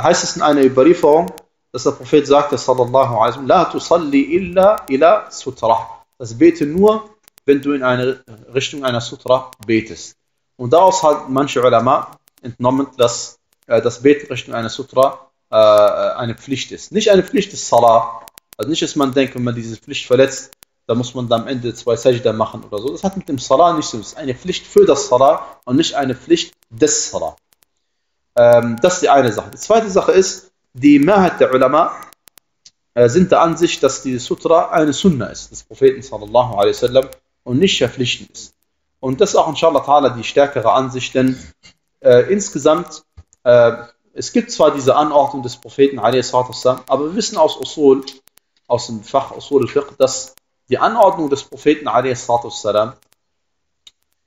[SPEAKER 2] heißt es in einer Überlieferung, dass der Prophet sagte, sallallahu alaihi wasallam, la tusalli illa ila sutra. Das bete nur, wenn du in eine Richtung einer Sutra betest. Und daraus hat manche Ulama entnommen, dass äh, das Beten Richtung einer Sutra äh, eine Pflicht ist. Nicht eine Pflicht des Salah. Also nicht, dass man denkt, wenn man diese Pflicht verletzt, dann muss man da am Ende zwei Sajda machen oder so. Das hat mit dem Salah nichts zu tun. Das ist eine Pflicht für das Salah und nicht eine Pflicht des Salah. Ähm, das ist die eine Sache. Die zweite Sache ist, die Mehrheit der Ulama äh, sind der Ansicht, dass die Sutra eine Sunna ist, des Propheten sallallahu alaihi wasallam und nicht verpflichtend ist. Und das ist auch inshallah ta'ala die stärkere Ansicht, denn äh, insgesamt, äh, es gibt zwar diese Anordnung des Propheten, aber wir wissen aus Usul, aus dem Fach Usul al-Fiqh, dass die Anordnung des Propheten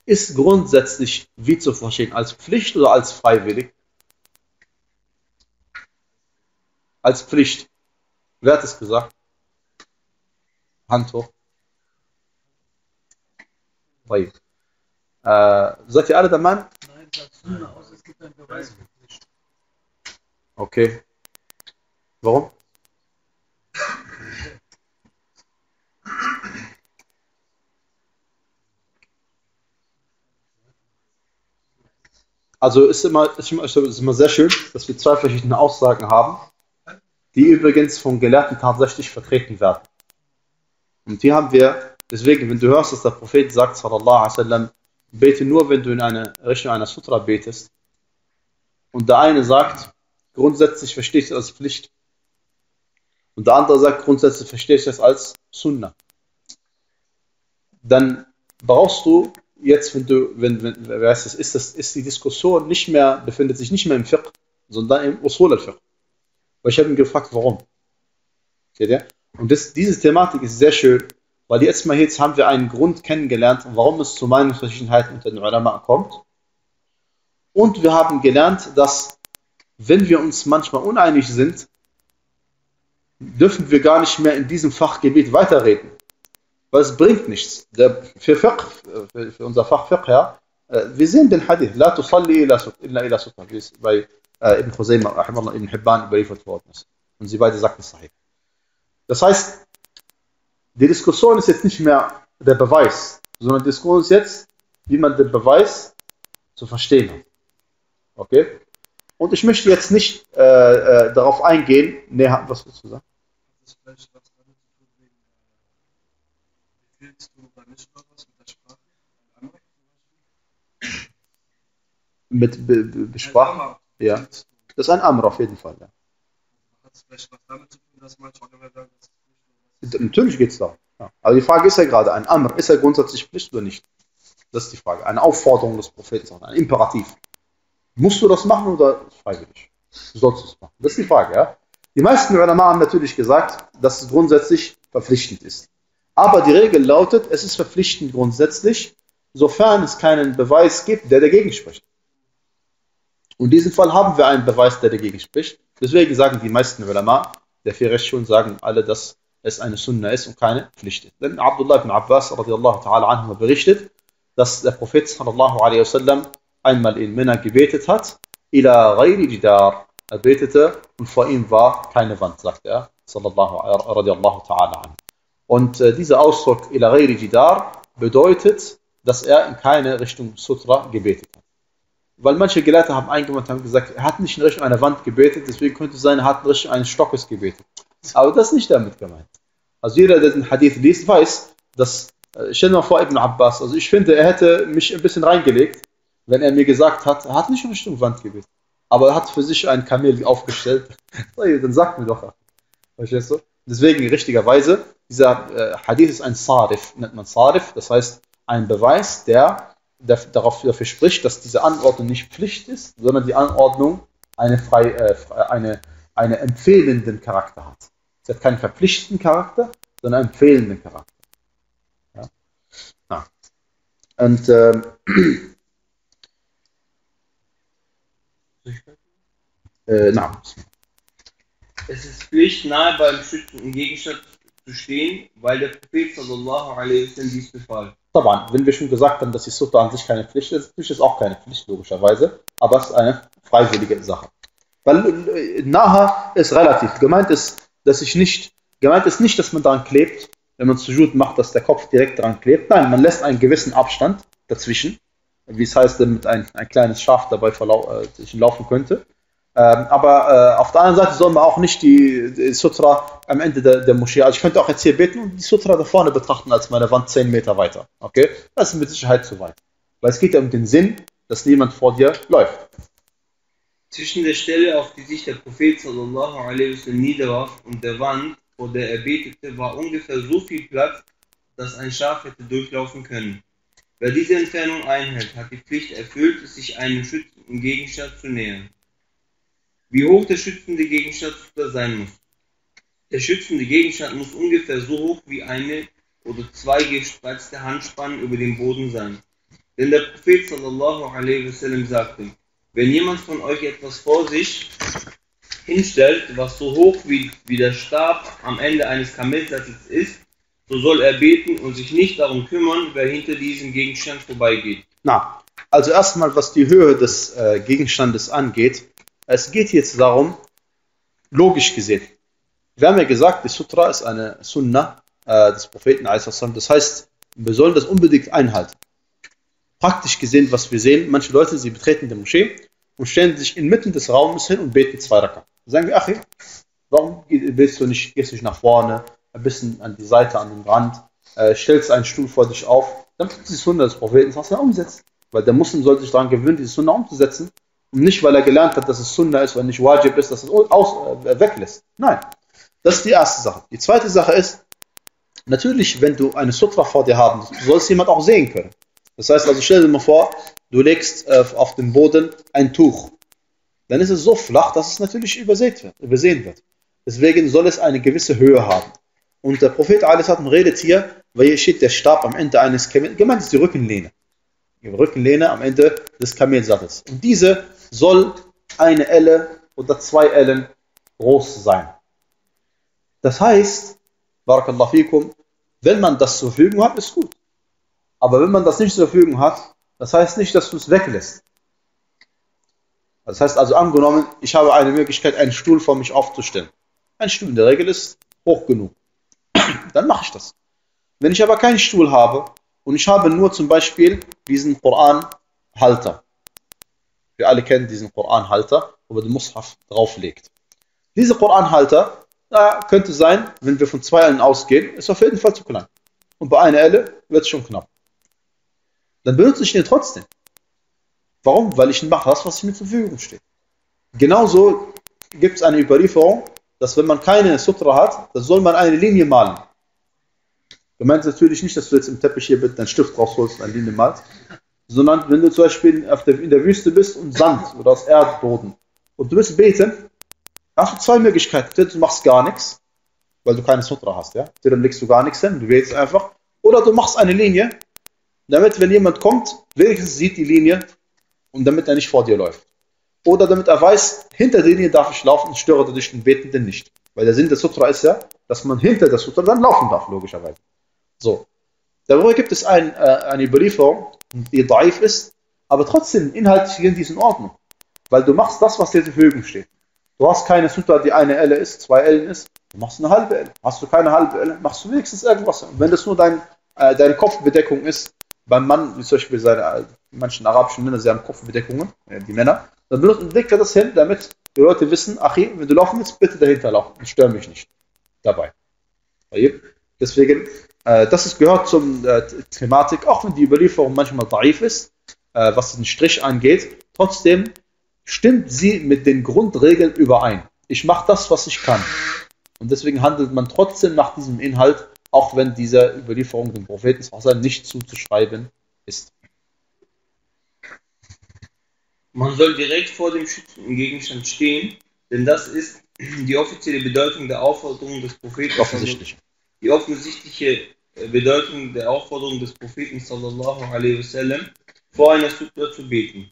[SPEAKER 2] ist grundsätzlich wie zu verstehen, als Pflicht oder als freiwillig? Als Pflicht. Wer hat es gesagt? Hand hoch. طيب. äh, seid ihr alle der Mann? Nein, Sunna, außer es gibt einen Beweis für Pflicht. Okay. Warum? Also ist immer, ist immer, ist immer sehr schön, dass wir zwei verschiedene Aussagen haben, die übrigens von Gelehrten tatsächlich vertreten werden. Und hier haben wir, deswegen, wenn du hörst, dass der Prophet sagt, sallallahu alaihi wasallam, bete nur, wenn du in eine Richtung einer Sutra betest. Und der eine sagt, grundsätzlich verstehe ich das als Pflicht. Und der andere sagt, grundsätzlich verstehe ich das als Sunnah. Dann brauchst du jetzt, wenn du, wenn, wenn, wer weiß das, ist das, ist die Diskussion nicht mehr, befindet sich nicht mehr im Fiqh, sondern im Usul al-Fiqh. Weil ich habe ihn gefragt, warum. Seht ihr? Und das, diese Thematik ist sehr schön, weil jetzt mal jetzt haben wir einen Grund kennengelernt, warum es zu Meinungsverschiedenheiten unter den Ulama kommt. Und wir haben gelernt, dass wenn wir uns manchmal uneinig sind, dürfen wir gar nicht mehr in diesem Fachgebiet weiterreden. Weil es bringt nichts. Der, für, Fiqh, für, für unser Fach Fiqh, ja, äh, wir sehen den Hadith, La tusalli illa ila sultan, wie es bei äh, Ibn Khuzaymah, Ibn Hibban überliefert worden ist. Und sie beide sagten es sahih. Das heißt, die Diskussion ist jetzt nicht mehr der Beweis, sondern die Diskussion ist jetzt, wie man den Beweis zu verstehen hat. Okay? Und ich möchte jetzt nicht äh, äh, darauf eingehen. Nee, was willst du sagen? Das ist vielleicht was damit zu tun, wegen, äh, du bei was mit der Sprache? Mit Be Be Be Sprache? Ja. Das ist ein Amr auf jeden Fall, ja. Hat es vielleicht was damit zu tun, dass manche sagen, dass Natürlich geht es da. Ja. Aber die Frage ist ja gerade, ein Amr, ist er grundsätzlich Pflicht oder nicht? Das ist die Frage. Eine Aufforderung des Propheten, ein Imperativ. Musst du das machen oder freiwillig? Du sollst es machen. Das ist die Frage, ja. Die meisten Ulama haben natürlich gesagt, dass es grundsätzlich verpflichtend ist. Aber die Regel lautet, es ist verpflichtend grundsätzlich, sofern es keinen Beweis gibt, der dagegen spricht. Und in diesem Fall haben wir einen Beweis, der dagegen spricht. Deswegen sagen die meisten Ulama, der vier Rechtsschulen sagen alle, dass es eine Sunna ist und keine Pflicht. Denn Abdullah ibn Abbas radiallahu ta'ala anhu berichtet, dass der Prophet wasallam einmal in Männer gebetet hat, ila ghayri jidar. Er betete und vor ihm war keine Wand, sagt er. Und äh, dieser Ausdruck ila ghayri jidar bedeutet, dass er in keine Richtung Sutra gebetet hat. Weil manche Gelehrte haben eingewandt haben gesagt, er hat nicht in Richtung einer Wand gebetet, deswegen könnte es sein, er hat in Richtung eines Stockes gebetet. Aber das ist nicht damit gemeint. Also jeder, der den Hadith liest, weiß, dass, äh, stell dir mal vor, Ibn Abbas, also ich finde, er hätte mich ein bisschen reingelegt, wenn er mir gesagt hat, er hat nicht in Richtung Wand gebetet, aber er hat für sich ein Kamel aufgestellt, dann sag mir doch. Verstehst du? Deswegen richtigerweise, dieser äh, Hadith ist ein Sarif, nennt man Sarif, das heißt ein Beweis, der, der darauf, dafür spricht, dass diese Anordnung nicht Pflicht ist, sondern die Anordnung eine, frei, äh, eine, einen empfehlenden Charakter hat. Sie hat keinen verpflichtenden Charakter, sondern einen empfehlenden Charakter. Ja. ja. Und ähm,
[SPEAKER 1] Äh, na. Es ist Pflicht, nahe beim schützenden Gegenstand zu stehen, weil der Prophet sallallahu alaihi wasallam dies befahl.
[SPEAKER 2] Aber wenn wir schon gesagt haben, dass die Sutta an sich keine Pflicht ist, Pflicht ist auch keine Pflicht, logischerweise, aber es ist eine freiwillige Sache. Weil äh, nahe ist relativ. Gemeint ist, dass ich nicht, gemeint ist nicht, dass man daran klebt, wenn man Sujud macht, dass der Kopf direkt daran klebt. Nein, man lässt einen gewissen Abstand dazwischen, wie es heißt, damit ein, ein kleines Schaf dabei äh, laufen könnte. Ähm, aber äh, auf der anderen Seite soll man auch nicht die, die Sutra am Ende der, der, Moschee, also ich könnte auch jetzt hier beten und die Sutra da vorne betrachten als meine Wand 10 Meter weiter. Okay? Das ist mit Sicherheit zu weit. Weil es geht ja um den Sinn, dass niemand vor dir läuft.
[SPEAKER 1] Zwischen der Stelle, auf die sich der Prophet sallallahu alaihi wasallam niederwarf und der Wand, vor der er betete, war ungefähr so viel Platz, dass ein Schaf hätte durchlaufen können. Wer diese Entfernung einhält, hat die Pflicht erfüllt, sich einem schützenden Gegenstand zu nähern wie hoch der schützende Gegenstand sein muss. Der schützende Gegenstand muss ungefähr so hoch wie eine oder zwei gespreizte Handspannen über dem Boden sein. Denn der Prophet sallallahu alaihi wasallam sagte, wenn jemand von euch etwas vor sich hinstellt, was so hoch wie, wie der Stab am Ende eines Kamelsattels ist, so soll er beten und sich nicht darum kümmern, wer hinter diesem Gegenstand vorbeigeht.
[SPEAKER 2] Na, also erstmal, was die Höhe des äh, Gegenstandes angeht, es geht jetzt darum, logisch gesehen. Wir haben ja gesagt, die Sutra ist eine Sunna äh, des Propheten. Das heißt, wir sollen das unbedingt einhalten. Praktisch gesehen, was wir sehen, manche Leute, sie betreten die Moschee und stellen sich inmitten des Raumes hin und beten zwei Rakat. Sagen wir, ach, warum willst du nicht, gehst du nicht nach vorne, ein bisschen an die Seite, an den Rand, äh, stellst einen Stuhl vor dich auf, dann ist die Sunna des Propheten, was er umsetzt. Weil der Muslim sollte sich daran gewöhnen, diese Sunna umzusetzen. Und nicht, weil er gelernt hat, dass es Sunna ist oder nicht Wajib ist, dass es aus, äh, weglässt. Nein. Das ist die erste Sache. Die zweite Sache ist, natürlich, wenn du eine Sutra vor dir haben, du sollst jemand auch sehen können. Das heißt also, stell dir mal vor, du legst äh, auf den Boden ein Tuch. Dann ist es so flach, dass es natürlich übersehen wird. Übersehen wird. Deswegen soll es eine gewisse Höhe haben. Und der Prophet a.s. redet hier, weil hier steht der Stab am Ende eines Kamels. Gemeint ist die Rückenlehne. Die Rückenlehne am Ende des Kamelsattels. Und diese soll eine Elle oder zwei Ellen groß sein. Das heißt, Barakallahu fikum, wenn man das zur Verfügung hat, ist gut. Aber wenn man das nicht zur Verfügung hat, das heißt nicht, dass du es weglässt. Das heißt also angenommen, ich habe eine Möglichkeit, einen Stuhl vor mich aufzustellen. Ein Stuhl in der Regel ist hoch genug. Dann mache ich das. Wenn ich aber keinen Stuhl habe und ich habe nur zum Beispiel diesen Koranhalter. Wir alle kennen diesen Koranhalter, wo man den Mushaf drauflegt. Dieser Koranhalter, da könnte sein, wenn wir von zwei Ellen ausgehen, ist auf jeden Fall zu klein. Und bei einer Elle wird es schon knapp. Dann benutze ich den trotzdem. Warum? Weil ich mache das, was mir zur Verfügung steht. Genauso gibt es eine Überlieferung, dass wenn man keine Sutra hat, dann soll man eine Linie malen. Du meinst natürlich nicht, dass du jetzt im Teppich hier mit deinen Stift rausholst und eine Linie malst, sondern wenn du zum Beispiel der, in der Wüste bist und Sand oder aus Erdboden und du willst beten, hast du zwei Möglichkeiten. Du machst gar nichts, weil du keine Sutra hast. Ja? Dann legst du gar nichts hin, du wählst einfach. Oder du machst eine Linie, damit, wenn jemand kommt, wenigstens sieht die Linie und damit er nicht vor dir läuft. Oder damit er weiß, hinter der Linie darf ich laufen und störe dadurch den Betenden nicht. Weil der Sinn der Sutra ist ja, dass man hinter der Sutra dann laufen darf, logischerweise. So. Darüber gibt es ein, äh, eine Überlieferung, die daif ist, aber trotzdem inhaltlich in diesen Ordnung. Weil du machst das, was dir zur Verfügung steht. Du hast keine Sutra, die eine Elle ist, zwei Ellen ist, du machst eine halbe Elle. Hast du keine halbe Elle, machst du wenigstens irgendwas. Und wenn das nur dein, äh, deine Kopfbedeckung ist, beim Mann, wie zum Beispiel seine, manchen arabischen Männer, sie haben Kopfbedeckungen, die Männer, dann legt er das hin, damit die Leute wissen, ach, wenn du laufen willst, bitte dahinter laufen und stör mich nicht dabei. Deswegen, äh, das gehört zur äh, Thematik, auch wenn die Überlieferung manchmal daif ist, äh, was den Strich angeht, trotzdem stimmt sie mit den Grundregeln überein. Ich mache das, was ich kann. Und deswegen handelt man trotzdem nach diesem Inhalt auch wenn diese Überlieferung dem Propheten nicht zuzuschreiben ist.
[SPEAKER 1] Man soll direkt vor dem schützenden Gegenstand stehen, denn das ist die offizielle Bedeutung der Aufforderung des Propheten.
[SPEAKER 2] Offensichtlich.
[SPEAKER 1] Die offensichtliche äh, Bedeutung der Aufforderung des Propheten sallallahu alaihi wasallam, vor einer Sutra zu beten.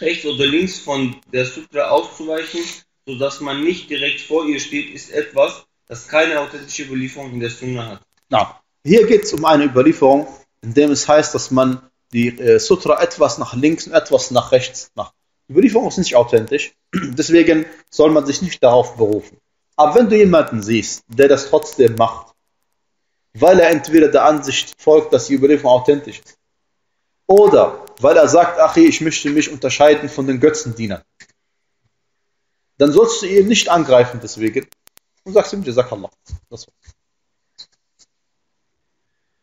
[SPEAKER 1] Rechts oder links von der Sutra auszuweichen, sodass man nicht direkt vor ihr steht, ist etwas, das keine authentische Überlieferung in der Sunna hat.
[SPEAKER 2] Na, hier geht es um eine Überlieferung, in dem es heißt, dass man die äh, Sutra etwas nach links und etwas nach rechts macht. Die Überlieferung ist nicht authentisch, deswegen soll man sich nicht darauf berufen. Aber wenn du jemanden siehst, der das trotzdem macht, weil er entweder der Ansicht folgt, dass die Überlieferung authentisch ist, oder weil er sagt, ach ich möchte mich unterscheiden von den Götzendienern, dann sollst du ihn nicht angreifen deswegen, und sagst ihm Jazakallah. Das war's.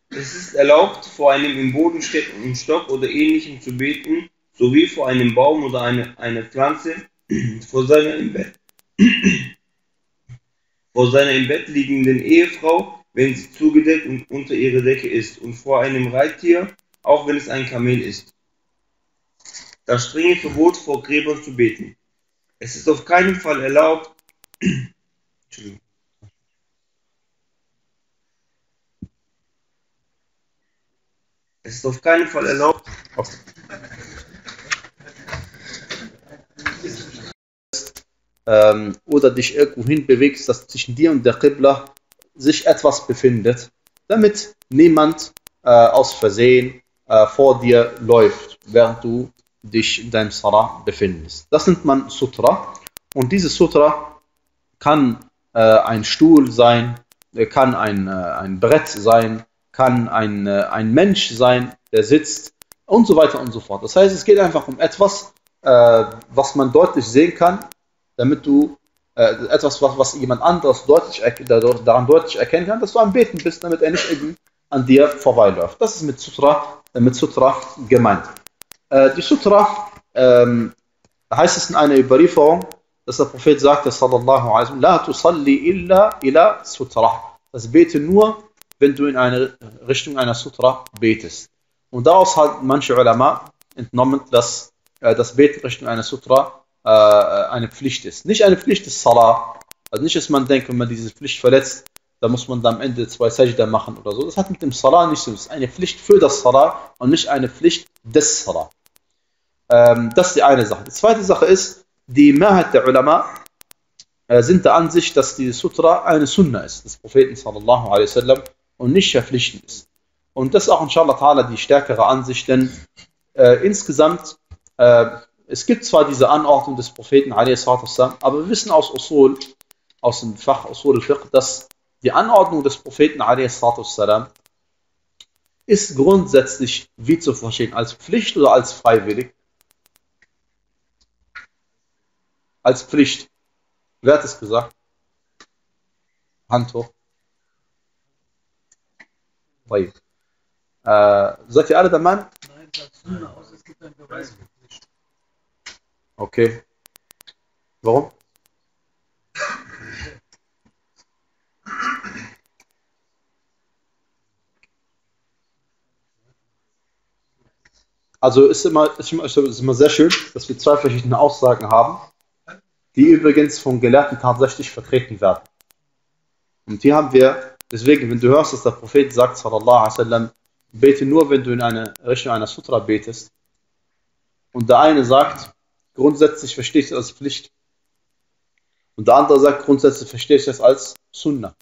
[SPEAKER 1] Es ist erlaubt, vor einem im Boden steckenden Stock oder ähnlichem zu beten, sowie vor einem Baum oder eine, eine Pflanze, vor seiner, im Bett, vor seiner im Bett liegenden Ehefrau, wenn sie zugedeckt und unter ihrer Decke ist, und vor einem Reittier, auch wenn es ein Kamel ist. Das strenge Verbot, vor Gräbern zu beten. Es ist auf keinen Fall erlaubt, Es ist auf keinen Fall erlaubt. Okay.
[SPEAKER 2] Ähm, oder dich irgendwo hin bewegst, dass zwischen dir und der Qibla sich etwas befindet, damit niemand äh, aus Versehen äh, vor dir läuft, während du dich in deinem Salah befindest. Das nennt man Sutra. Und diese Sutra kann ein Stuhl sein, äh, kann ein, äh, ein Brett sein, kann ein, ein Mensch sein, der sitzt und so weiter und so fort. Das heißt, es geht einfach um etwas, äh, was man deutlich sehen kann, damit du äh, etwas, was, was jemand anderes deutlich, daran deutlich erkennen kann, dass du am Beten bist, damit er nicht eben an dir vorbeiläuft. Das ist mit Sutra, äh, mit Sutra gemeint. Äh, die Sutra ähm, heißt es in einer Überlieferung, dass der Prophet sagte, sallallahu alaihi wasallam, La tusalli illa ila sutra. Das bete nur, wenn du in eine Richtung einer Sutra betest. Und daraus hat manche Ulama entnommen, dass äh, das Beten Richtung einer Sutra äh, eine Pflicht ist. Nicht eine Pflicht ist Salah. Also nicht, dass man denkt, wenn man diese Pflicht verletzt, da muss man dann am Ende zwei Sajda machen oder so. Das hat mit dem Salah nicht so. Das ist eine Pflicht für das Salah und nicht eine Pflicht des Salah. Ähm, das ist die eine Sache. Die zweite Sache ist, die Mehrheit der Ulama äh, sind der Ansicht, dass die Sutra eine Sunna ist, des Propheten sallallahu alaihi wasallam und nicht verpflichtend ist. Und das ist auch inshallah ta'ala die stärkere Ansicht, denn äh, insgesamt, äh, es gibt zwar diese Anordnung des Propheten wasallam, aber wir wissen aus Usul, aus dem Fach Usul al-Fiqh, dass die Anordnung des Propheten wasallam ist grundsätzlich wie zu verstehen, als Pflicht oder als freiwillig? Als Pflicht. Wer hat es gesagt? Hand hoch. Äh, seid ihr alle der Mann? Nein, Sunna aus, es gibt einen Beweis für Pflicht. Okay. Warum? Also ist immer, ist immer, ist immer sehr schön, dass wir zwei verschiedene Aussagen haben die übrigens von Gelehrten tatsächlich vertreten werden. Und hier haben wir, deswegen, wenn du hörst, dass der Prophet sagt, sallallahu alaihi wasallam, bete nur, wenn du in eine Richtung einer Sutra betest. Und der eine sagt, grundsätzlich verstehe ich das als Pflicht. Und der andere sagt, grundsätzlich verstehe ich das als Sunnah.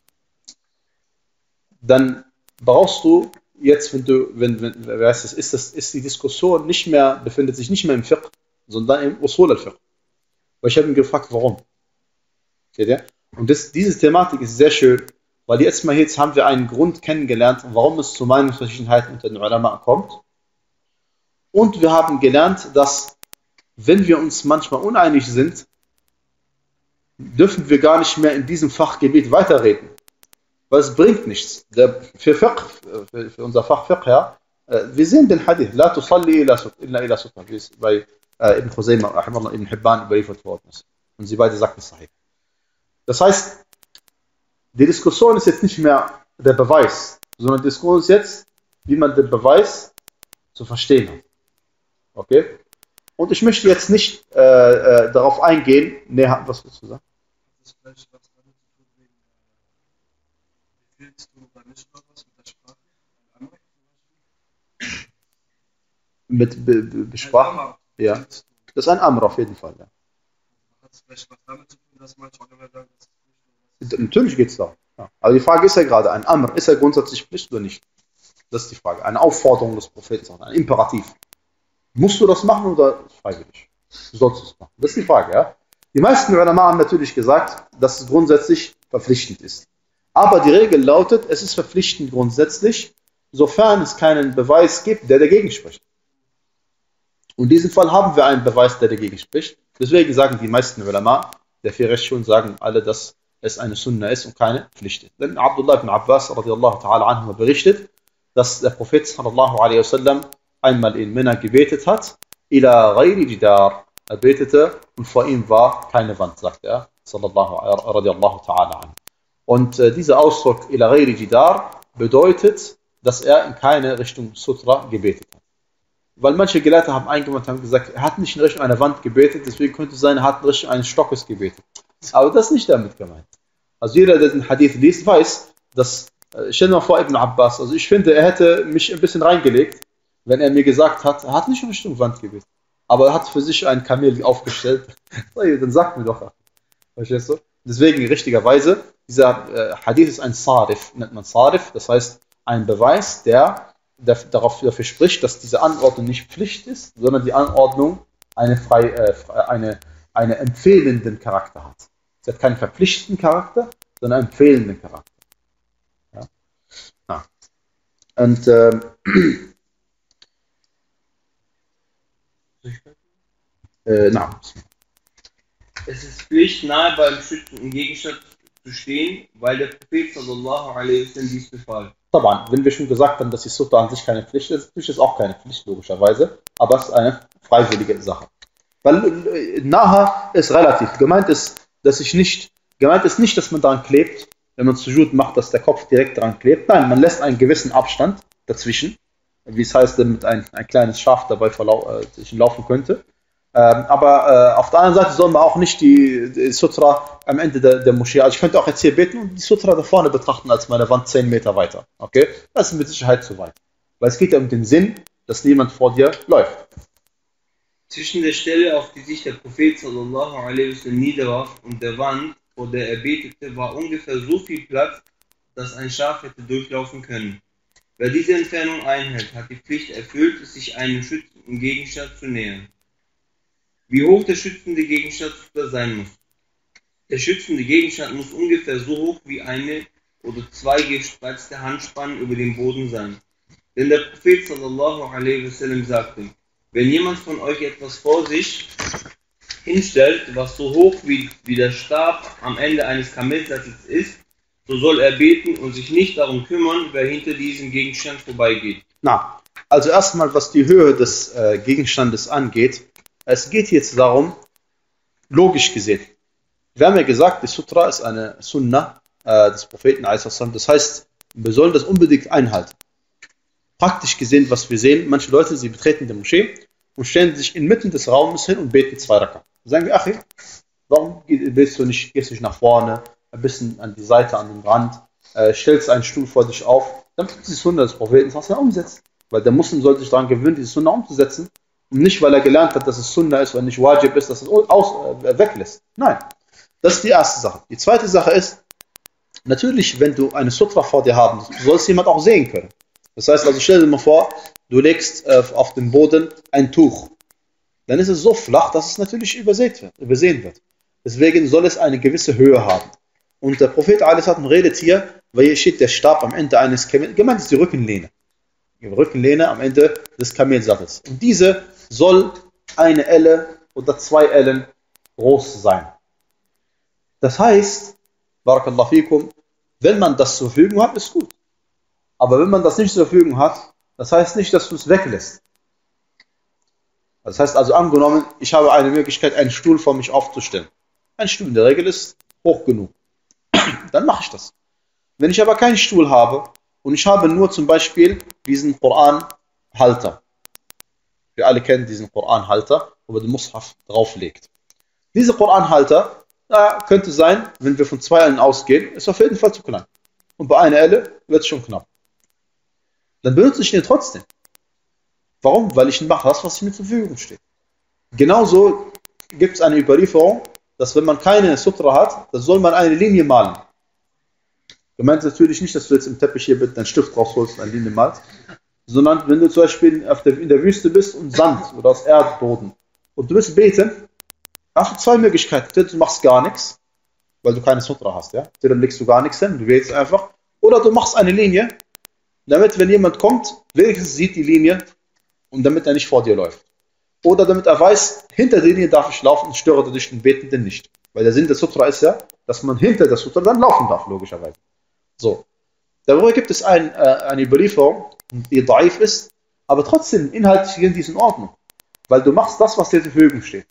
[SPEAKER 2] Dann brauchst du jetzt, wenn du, wenn, wenn, wer heißt das, ist das, ist die Diskussion nicht mehr, befindet sich nicht mehr im Fiqh, sondern im Usul al-Fiqh. Aber ich habe ihn gefragt, warum. Und das, diese Thematik ist sehr schön, weil jetzt mal jetzt haben wir einen Grund kennengelernt, warum es zu Meinungsverschiedenheiten unter den Ulama kommt. Und wir haben gelernt, dass wenn wir uns manchmal uneinig sind, dürfen wir gar nicht mehr in diesem Fachgebiet weiterreden. Weil es bringt nichts. Der, für, Fiqh, für, für unser Fach Fiqh, ja, äh, wir sehen den Hadith, La tusalli illa ila sutta, bei äh, Ibn Khuzaymah, Ibn Hibban überliefert worden ist. Und sie beide sagten Sahih. Das heißt, die Diskussion ist jetzt nicht mehr der Beweis, sondern die Diskussion ist jetzt, wie man den Beweis zu verstehen hat. Okay? Und ich möchte jetzt nicht äh, äh, darauf eingehen. Nee, was willst du sagen? Das vielleicht was du bei Mischwörters mit der Sprache? Mit Be Be Sprache? Ja. Das ist ein Amr auf jeden Fall. Ja. Hat es vielleicht was damit zu tun, dass manche sagen, dass Natürlich geht es da. Ja. Aber die Frage ist ja gerade, ein Amr, ist er grundsätzlich Pflicht oder nicht? Das ist die Frage. Eine Aufforderung des Propheten, ein Imperativ. Musst du das machen oder freiwillig? Du sollst es machen. Das ist die Frage, ja. Die meisten Ulama haben natürlich gesagt, dass es grundsätzlich verpflichtend ist. Aber die Regel lautet, es ist verpflichtend grundsätzlich, sofern es keinen Beweis gibt, der dagegen spricht. Und in diesem Fall haben wir einen Beweis, der dagegen spricht. Deswegen sagen die meisten Ulama, der vier Rechtsschulen sagen alle, dass es eine Sunna ist und keine Pflicht ist. Denn Abdullah ibn Abbas radiallahu ta'ala anhu berichtet, dass der Prophet sallallahu alaihi wasallam einmal in Männer gebetet hat, ila ghayri jidar. Er betete und vor ihm war keine Wand, sagt er, sallallahu radiallahu ta'ala anhu. Und äh, dieser Ausdruck ila ghayri jidar bedeutet, dass er in keine Richtung Sutra gebetet hat. Weil manche Gelehrte haben eingewandt und gesagt, er hat nicht in Richtung einer Wand gebetet, deswegen könnte es sein, er hat in Richtung eines Stockes gebetet. Aber das ist nicht damit gemeint. Also jeder, der den Hadith liest, weiß, dass, äh, stell dir mal vor, Ibn Abbas, also ich finde, er hätte mich ein bisschen reingelegt, wenn er mir gesagt hat, er hat nicht in Richtung Wand gebetet. Aber er hat für sich ein Kamel aufgestellt. Dann sagt mir doch. Verstehst du? Deswegen richtigerweise, dieser äh, Hadith ist ein Sarif, nennt man Sarif, das heißt ein Beweis, der darauf, dafür spricht, dass diese Anordnung nicht Pflicht ist, sondern die Anordnung eine, frei, äh, eine, eine empfehlenden Charakter hat. Sie hat keinen verpflichtenden Charakter, sondern einen empfehlenden Charakter. Ja? Ah. Und ähm,
[SPEAKER 1] äh, na. Es ist Pflicht, nahe beim schützenden Gegenstand zu stehen, weil der Prophet sallallahu alaihi wasallam dies befahl.
[SPEAKER 2] Taban, wenn wir schon gesagt haben, dass die Sutta an sich keine Pflicht ist, ist es auch keine Pflicht, logischerweise. aber es ist eine freiwillige Sache. Weil äh, Naha ist relativ. Gemeint ist, dass ich nicht, gemeint ist nicht, dass man daran klebt, wenn man Sujud macht, dass der Kopf direkt daran klebt. Nein, man lässt einen gewissen Abstand dazwischen, wie es heißt, damit ein, ein kleines Schaf dabei äh, laufen könnte. Ähm, aber äh, auf der anderen Seite soll man auch nicht die, die Sutra am Ende der, der, Moschee, also ich könnte auch jetzt hier beten und die Sutra da vorne betrachten als meine Wand 10 Meter weiter. Okay? Das ist mit Sicherheit zu weit. Weil es geht ja um den Sinn, dass niemand vor dir läuft.
[SPEAKER 1] Zwischen der Stelle, auf die sich der Prophet sallallahu alaihi wasallam niederwarf und der Wand, vor der er betete, war ungefähr so viel Platz, dass ein Schaf hätte durchlaufen können. Wer diese Entfernung einhält, hat die Pflicht erfüllt, sich einem schützenden Gegenstand zu nähern wie hoch der schützende Gegenstand sein muss. Der schützende Gegenstand muss ungefähr so hoch wie eine oder zwei gespreizte Handspannen über dem Boden sein. Denn der Prophet sallallahu alaihi wasallam sagte, wenn jemand von euch etwas vor sich hinstellt, was so hoch wie, wie der Stab am Ende eines Kamelsattels ist, so soll er beten und sich nicht darum kümmern, wer hinter diesem Gegenstand vorbeigeht.
[SPEAKER 2] Na, also erstmal, was die Höhe des äh, Gegenstandes angeht, es geht jetzt darum, logisch gesehen. Wir haben ja gesagt, die Sutra ist eine Sunna äh, des Propheten. Das heißt, wir sollen das unbedingt einhalten. Praktisch gesehen, was wir sehen, manche Leute, sie betreten die Moschee und stellen sich inmitten des Raumes hin und beten zwei Raka. Sagen wir, ach, warum willst du nicht, gehst du nicht nach vorne, ein bisschen an die Seite, an den Rand, äh, stellst einen Stuhl vor dich auf, dann die Sunna des Propheten, umsetzt. Weil der Muslim sollte sich daran gewöhnen, diese Sunna umzusetzen und nicht, weil er gelernt hat, dass es Sunna ist und nicht Wajib ist, dass es aus, äh, weglässt. Nein. Das ist die erste Sache. Die zweite Sache ist, natürlich, wenn du eine Sutra vor dir haben, du sollst jemand auch sehen können. Das heißt also, stell dir mal vor, du legst äh, auf dem Boden ein Tuch. Dann ist es so flach, dass es natürlich übersehen wird. Übersehen wird. Deswegen soll es eine gewisse Höhe haben. Und der Prophet A.S. redet hier, weil hier steht der Stab am Ende eines Kamels. Gemeint ist die Rückenlehne. Die Rückenlehne am Ende des Kamelsattels. Und diese soll eine Elle oder zwei Ellen groß sein. Das heißt, Barakallahu fikum, wenn man das zur Verfügung hat, ist gut. Aber wenn man das nicht zur Verfügung hat, das heißt nicht, dass du es weglässt. Das heißt also angenommen, ich habe eine Möglichkeit, einen Stuhl vor mich aufzustellen. Ein Stuhl in der Regel ist hoch genug. Dann mache ich das. Wenn ich aber keinen Stuhl habe und ich habe nur zum Beispiel diesen Koran-Halter, wir alle kennen diesen Koranhalter, wo man den Mushaf drauflegt. Dieser Koranhalter ja, könnte sein, wenn wir von zwei Ellen ausgehen, ist auf jeden Fall zu klein. Und bei einer Elle wird es schon knapp. Dann benutze ich ihn trotzdem. Warum? Weil ich mache das, was mir zur Verfügung steht. Genauso gibt es eine Überlieferung, dass wenn man keine Sutra hat, dann soll man eine Linie malen. Gemeint ist natürlich nicht, dass du jetzt im Teppich hier mit deinen Stift rausholst und eine Linie malst, sondern wenn du zum Beispiel der, in der Wüste bist und Sand oder aus Erdboden und du willst beten, hast du zwei Möglichkeiten. Du machst gar nichts, weil du keine Sutra hast. Ja? Dann legst du gar nichts hin, du betest einfach. Oder du machst eine Linie, damit, wenn jemand kommt, wenigstens sieht die Linie und damit er nicht vor dir läuft. Oder damit er weiß, hinter der Linie darf ich laufen und störe dich den Betenden nicht. Weil der Sinn der Sutra ist ja, dass man hinter der Sutra dann laufen darf, logischerweise. So. Darüber gibt es ein, äh, eine Überlieferung, die daif ist, aber trotzdem inhaltlich in Ordnung. Weil du machst das, was dir zur Verfügung steht.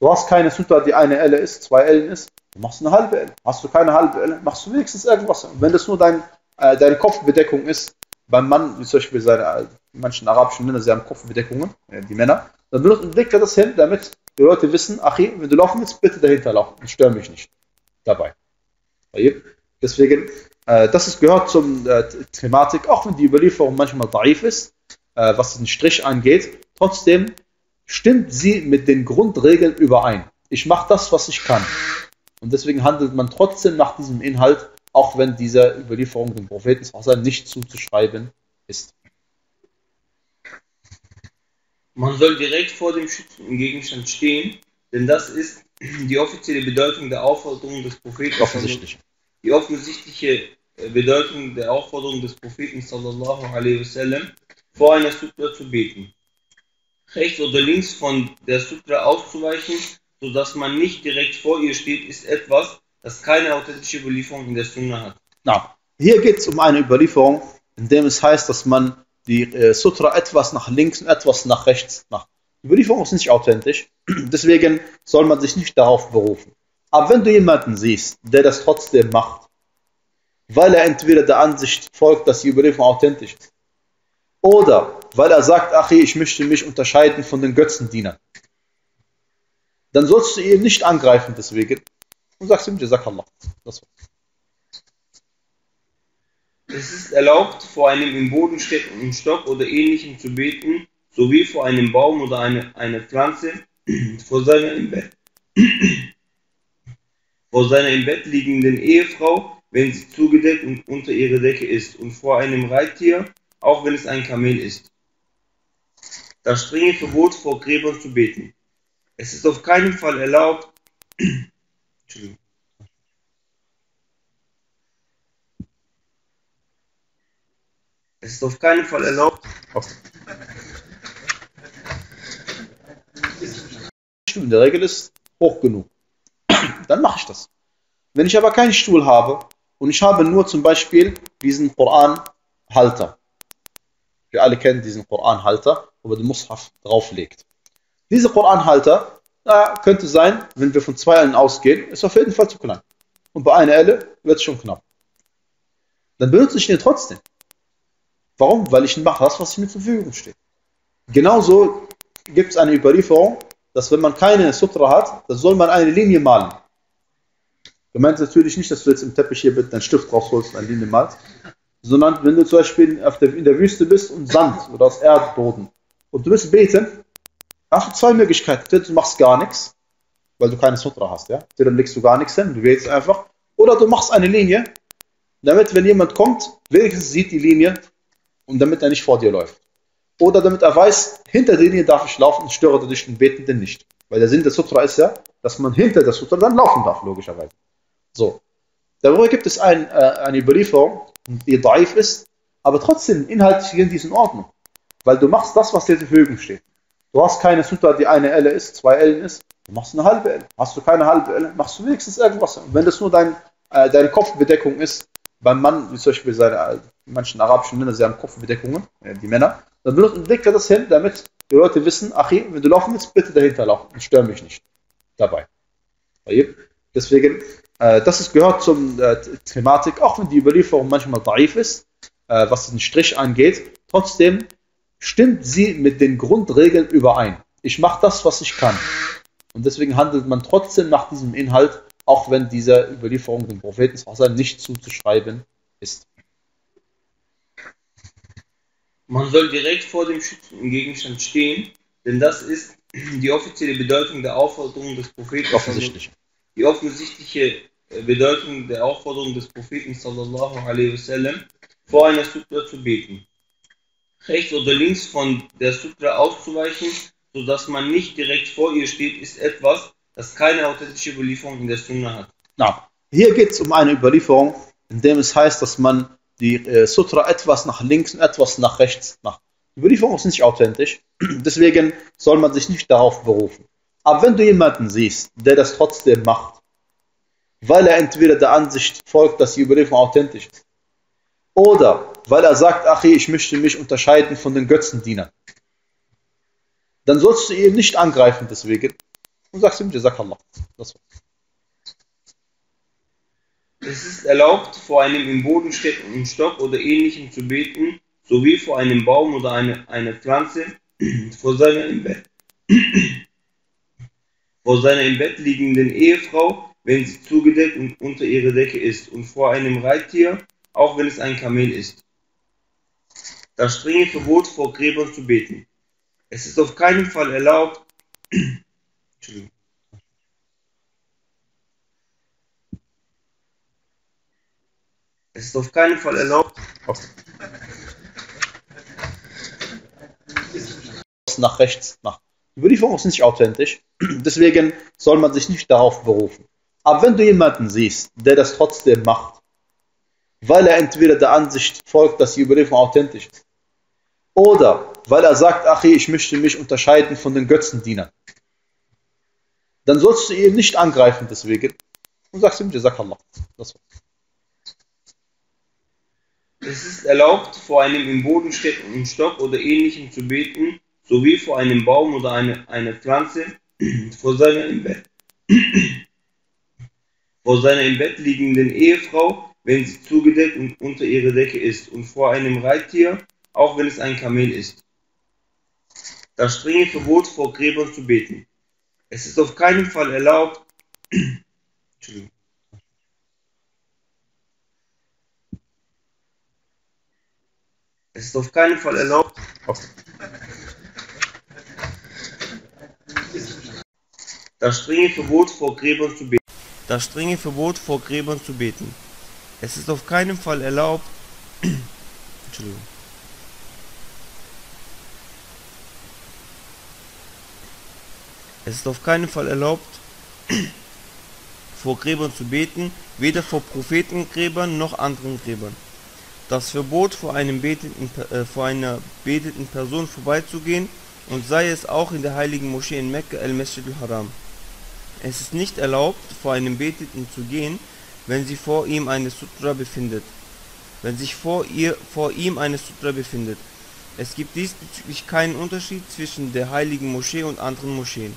[SPEAKER 2] Du hast keine Sutra, die eine Elle ist, zwei Ellen ist, du machst eine halbe Elle. Hast du keine halbe Elle, machst du wenigstens irgendwas. Und wenn das nur dein, äh, deine Kopfbedeckung ist, beim Mann, wie zum Beispiel seine, äh, manchen arabischen Männer, sie haben Kopfbedeckungen, äh, die Männer, dann legt er das hin, damit die Leute wissen, ach, wenn du laufen willst, bitte dahinter laufen und stör mich nicht dabei. Deswegen das ist, gehört zur äh, Thematik, auch wenn die Überlieferung manchmal daif ist, äh, was den Strich angeht. Trotzdem stimmt sie mit den Grundregeln überein. Ich mache das, was ich kann. Und deswegen handelt man trotzdem nach diesem Inhalt, auch wenn dieser Überlieferung dem Propheten nicht zuzuschreiben ist.
[SPEAKER 1] Man soll direkt vor dem schützenden Gegenstand stehen, denn das ist die offizielle Bedeutung der Aufforderung des Propheten.
[SPEAKER 2] Offensichtlich
[SPEAKER 1] die offensichtliche äh, Bedeutung der Aufforderung des Propheten sallallahu alaihi wasallam vor einer Sutra zu beten. Rechts oder links von der Sutra auszuweichen, sodass man nicht direkt vor ihr steht, ist etwas, das keine authentische Überlieferung in der Sunna hat.
[SPEAKER 2] Na, hier geht es um eine Überlieferung, in dem es heißt, dass man die äh, Sutra etwas nach links und etwas nach rechts macht. Überlieferungen sind nicht authentisch, deswegen soll man sich nicht darauf berufen. Aber wenn du jemanden siehst, der das trotzdem macht, weil er entweder der Ansicht folgt, dass die Überlieferung authentisch ist, oder weil er sagt, ach ich möchte mich unterscheiden von den Götzendienern, dann sollst du ihn nicht angreifen deswegen und sagst ihm Jazakallah. Das war's.
[SPEAKER 1] Es ist erlaubt, vor einem im Boden steckenden Stock oder ähnlichem zu beten, sowie vor einem Baum oder eine, eine Pflanze, vor seiner im Bett, vor seiner im Bett liegenden Ehefrau, wenn sie zugedeckt und unter ihrer Decke ist, und vor einem Reittier, auch wenn es ein Kamel ist. Das strenge Verbot, vor Gräbern zu beten. Es ist auf keinen Fall erlaubt. Es ist auf keinen Fall erlaubt,
[SPEAKER 2] in der Regel ist hoch genug. Dann mache ich das. Wenn ich aber keinen Stuhl habe und ich habe nur zum Beispiel diesen Koran-Halter. Wir alle kennen diesen Koran-Halter, wo man den Mushaf drauflegt. Dieser Koran-Halter, da könnte sein, wenn wir von zwei Ellen ausgehen, ist auf jeden Fall zu klein. Und bei einer Elle wird es schon knapp. Dann benutze ich ihn trotzdem. Warum? Weil ich mache das, was mir zur Verfügung steht. Genauso gibt es eine Überlieferung, dass wenn man keine Sutra hat, dann soll man eine Linie malen. Du meinst natürlich nicht, dass du jetzt im Teppich hier mit deinem Stift rausholst und eine Linie malst, sondern wenn du zum Beispiel der, in der Wüste bist und Sand oder aus Erdboden und du willst beten, hast du zwei Möglichkeiten. Du machst gar nichts, weil du keine Sutra hast. Ja? Dann legst du gar nichts hin, du betest einfach. Oder du machst eine Linie, damit, wenn jemand kommt, wenigstens sieht die Linie und damit er nicht vor dir läuft. Oder damit er weiß, hinter der Linie darf ich laufen und störe dadurch den Betenden nicht. Weil der Sinn der Sutra ist ja, dass man hinter der Sutra dann laufen darf, logischerweise. So. Darüber gibt es ein, äh, eine Überlieferung, die daif ist, aber trotzdem inhaltlich in Ordnung. Weil du machst das, was dir zur Verfügung steht. Du hast keine Sutra, die eine Elle ist, zwei Ellen ist, du machst eine halbe Elle. Hast du keine halbe Elle, machst du wenigstens irgendwas. Und wenn das nur dein, äh, deine Kopfbedeckung ist, beim Mann, wie zum Beispiel seine, äh, manchen arabischen Länder, sie haben Kopfbedeckungen, äh, die Männer, dann benutzt, er das hin, damit die Leute wissen, ach, wenn du laufen willst, bitte dahinter laufen und stör mich nicht dabei. Deswegen, das ist, gehört zur äh, Thematik, auch wenn die Überlieferung manchmal daif ist, äh, was den Strich angeht, trotzdem stimmt sie mit den Grundregeln überein. Ich mache das, was ich kann. Und deswegen handelt man trotzdem nach diesem Inhalt, auch wenn diese Überlieferung dem Propheten nicht zuzuschreiben ist.
[SPEAKER 1] Man soll direkt vor dem schützenden Gegenstand stehen, denn das ist die offizielle Bedeutung der Aufforderung des Propheten.
[SPEAKER 2] Offensichtlich.
[SPEAKER 1] Die offensichtliche äh, Bedeutung der Aufforderung des Propheten sallallahu alaihi wasallam, vor einer Sutra zu beten. Rechts oder links von der Sutra auszuweichen, sodass man nicht direkt vor ihr steht, ist etwas, das keine authentische Überlieferung in der Sunna hat.
[SPEAKER 2] Na, hier geht es um eine Überlieferung, in dem es heißt, dass man die äh, Sutra etwas nach links und etwas nach rechts macht. Die Überlieferung ist nicht authentisch, deswegen soll man sich nicht darauf berufen. Aber wenn du jemanden siehst, der das trotzdem macht, weil er entweder der Ansicht folgt, dass die Überlieferung authentisch ist, oder weil er sagt, ach ich möchte mich unterscheiden von den Götzendienern, dann sollst du ihn nicht angreifen deswegen und sagst ihm Jazakallah. Das war's.
[SPEAKER 1] Es ist erlaubt, vor einem im Boden steckenden Stock oder ähnlichem zu beten, sowie vor einem Baum oder eine, eine Pflanze, vor seiner, im Bett, vor seiner im Bett liegenden Ehefrau, wenn sie zugedeckt und unter ihrer Decke ist, und vor einem Reittier, auch wenn es ein Kamel ist. Das strenge Verbot, vor Gräbern zu beten. Es ist auf keinen Fall erlaubt, Entschuldigung. Es ist auf keinen Fall erlaubt.
[SPEAKER 2] Nach rechts macht. Die Überlieferung ist nicht authentisch, deswegen soll man sich nicht darauf berufen. Aber wenn du jemanden siehst, der das trotzdem macht, weil er entweder der Ansicht folgt, dass die Überlieferung authentisch ist, oder weil er sagt, ach ich möchte mich unterscheiden von den Götzendienern, dann sollst du ihn nicht angreifen deswegen und sagst ihm Jazakallah. Das war's.
[SPEAKER 1] Es ist erlaubt, vor einem im Boden steckenden Stock oder ähnlichem zu beten, sowie vor einem Baum oder eine, eine Pflanze, vor seiner im Bett, vor seiner im Bett liegenden Ehefrau, wenn sie zugedeckt und unter ihrer Decke ist, und vor einem Reittier, auch wenn es ein Kamel ist. Das strenge Verbot, vor Gräbern zu beten. Es ist auf keinen Fall erlaubt, Entschuldigung. Es ist auf keinen Fall erlaubt, das strenge Verbot vor Gräbern zu beten. Das strenge Verbot vor Gräbern zu beten. Es ist auf keinen Fall erlaubt, Entschuldigung. Es ist auf keinen Fall erlaubt, vor Gräbern zu beten, weder vor Prophetengräbern noch anderen Gräbern. Das Verbot, vor, einem betenden, äh, vor einer betenden Person vorbeizugehen, und sei es auch in der heiligen Moschee in Mekka al-Masjid al-Haram. Es ist nicht erlaubt, vor einem Beteten zu gehen, wenn sie vor ihm eine Sutra befindet. Wenn sich vor, ihr, vor ihm eine Sutra befindet. Es gibt diesbezüglich keinen Unterschied zwischen der heiligen Moschee und anderen Moscheen.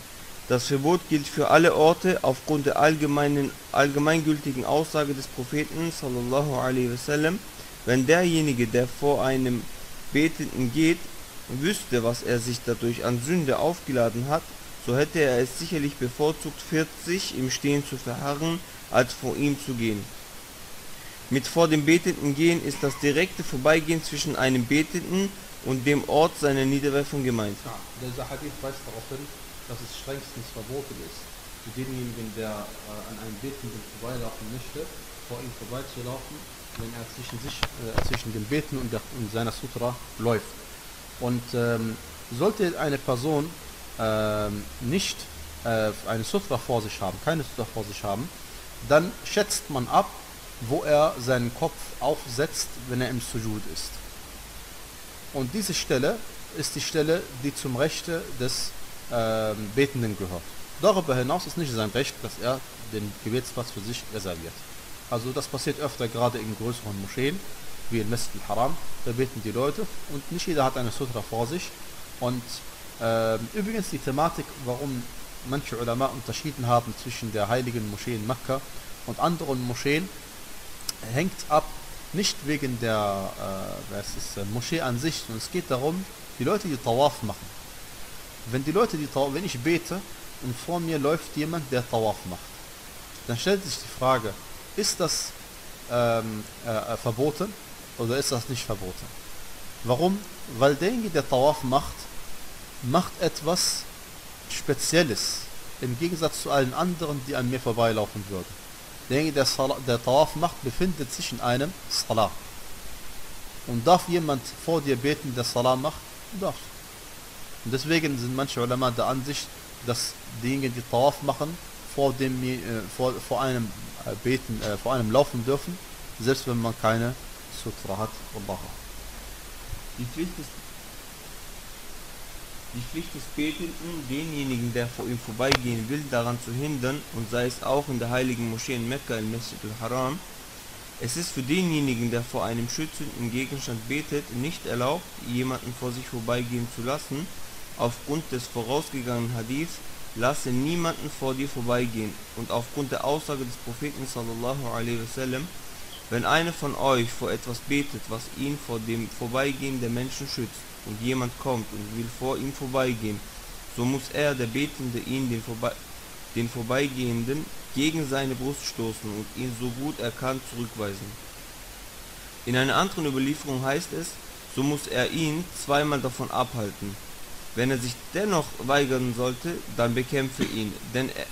[SPEAKER 1] Das Verbot gilt für alle Orte aufgrund der allgemeinen, allgemeingültigen Aussage des Propheten sallallahu alaihi wasallam, wenn derjenige, der vor einem Betenden geht, wüsste, was er sich dadurch an Sünde aufgeladen hat, so hätte er es sicherlich bevorzugt, 40 im Stehen zu verharren, als vor ihm zu gehen. Mit vor dem Betenden gehen ist das direkte Vorbeigehen zwischen einem Betenden und dem Ort seiner Niederwerfung gemeint.
[SPEAKER 2] Ja, dieser Hadith weist darauf hin, dass es strengstens verboten ist, für denjenigen, der äh, an einem Betenden vorbeilaufen möchte, vor ihm vorbeizulaufen, wenn er zwischen, sich, äh, zwischen dem Beten und, der, und seiner Sutra läuft. Und ähm, sollte eine Person ähm, nicht äh, eine Sutra vor sich haben, keine Sutra vor sich haben, dann schätzt man ab, wo er seinen Kopf aufsetzt, wenn er im Sujud ist. Und diese Stelle ist die Stelle, die zum Rechte des äh, Betenden gehört. Darüber hinaus ist nicht sein Recht, dass er den Gebetsplatz für sich reserviert. Also das passiert öfter gerade in größeren Moscheen, wie in Masjid al-Haram, da beten die Leute und nicht jeder hat eine Sutra vor sich. Und übrigens die Thematik, warum manche Ulama unterschieden haben zwischen der heiligen Moschee in Mekka und anderen Moscheen, hängt ab nicht wegen der äh, ist, äh, Moschee an sich, sondern es geht darum, die Leute, die Tawaf machen. Wenn die Leute, die Tawaf, wenn ich bete und vor mir läuft jemand, der Tawaf macht, dann stellt sich die Frage, ist das ähm, äh, verboten oder ist das nicht verboten? Warum? Weil derjenige, der Tawaf macht, macht etwas Spezielles im Gegensatz zu allen anderen, die an mir vorbeilaufen würden. Derjenige, der, Salah, der Tawaf macht, befindet sich in einem Salah. Und darf jemand vor dir beten, der Salah macht? Darf. Und deswegen sind manche Ulama der Ansicht, dass diejenigen, die Tawaf machen, vor, dem, äh, vor, vor einem äh, beten, äh, vor einem laufen dürfen, selbst wenn man keine Sutra hat. Allah.
[SPEAKER 1] Die des, die Pflicht des Betenden, denjenigen, der vor ihm vorbeigehen will, daran zu hindern, und sei es auch in der heiligen Moschee in Mekka, im Masjid al-Haram, es ist für denjenigen, der vor einem schützenden Gegenstand betet, nicht erlaubt, jemanden vor sich vorbeigehen zu lassen, aufgrund des vorausgegangenen Hadiths, lasse niemanden vor dir vorbeigehen, und aufgrund der Aussage des Propheten sallallahu alaihi wasallam, wenn einer von euch vor etwas betet, was ihn vor dem Vorbeigehen der Menschen schützt, und jemand kommt und will vor ihm vorbeigehen, so muss er, der Betende, ihn, den, Vorbe den Vorbeigehenden, gegen seine Brust stoßen und ihn so gut er kann zurückweisen. In einer anderen Überlieferung heißt es, so muss er ihn zweimal davon abhalten. Wenn er sich dennoch weigern sollte, dann bekämpfe ihn, denn er,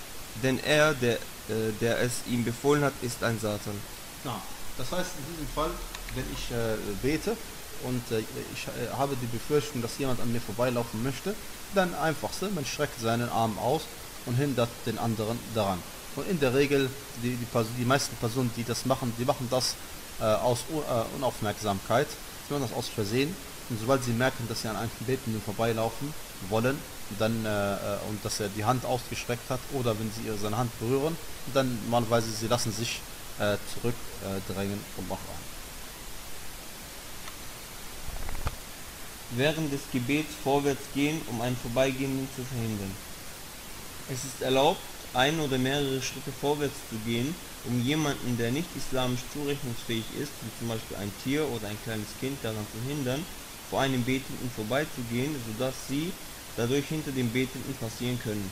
[SPEAKER 1] denn er der, äh, der es ihm befohlen hat, ist ein Satan.
[SPEAKER 2] Ja, das heißt in diesem Fall, wenn ich äh, bete und äh, ich äh, habe die Befürchtung, dass jemand an mir vorbeilaufen möchte, dann einfachste, man streckt seinen Arm aus und hindert den anderen daran. Und in der Regel, die, die, die meisten Personen, die das machen, die machen das äh, aus uh, Unaufmerksamkeit, sie machen das aus Versehen. Und sobald sie merken, dass sie an einem Betenden vorbeilaufen wollen, dann äh, und dass er die Hand ausgestreckt hat oder wenn sie ihre, seine Hand berühren, dann normalerweise sie lassen sich äh, zurückdrängen und machen.
[SPEAKER 1] Während des Gebets vorwärts gehen, um einen Vorbeigehenden zu verhindern. Es ist erlaubt, ein oder mehrere Schritte vorwärts zu gehen, um jemanden, der nicht islamisch zurechnungsfähig ist, wie zum Beispiel ein Tier oder ein kleines Kind daran zu hindern, vor einem Betenden vorbeizugehen, sodass sie dadurch hinter dem Betenden passieren können.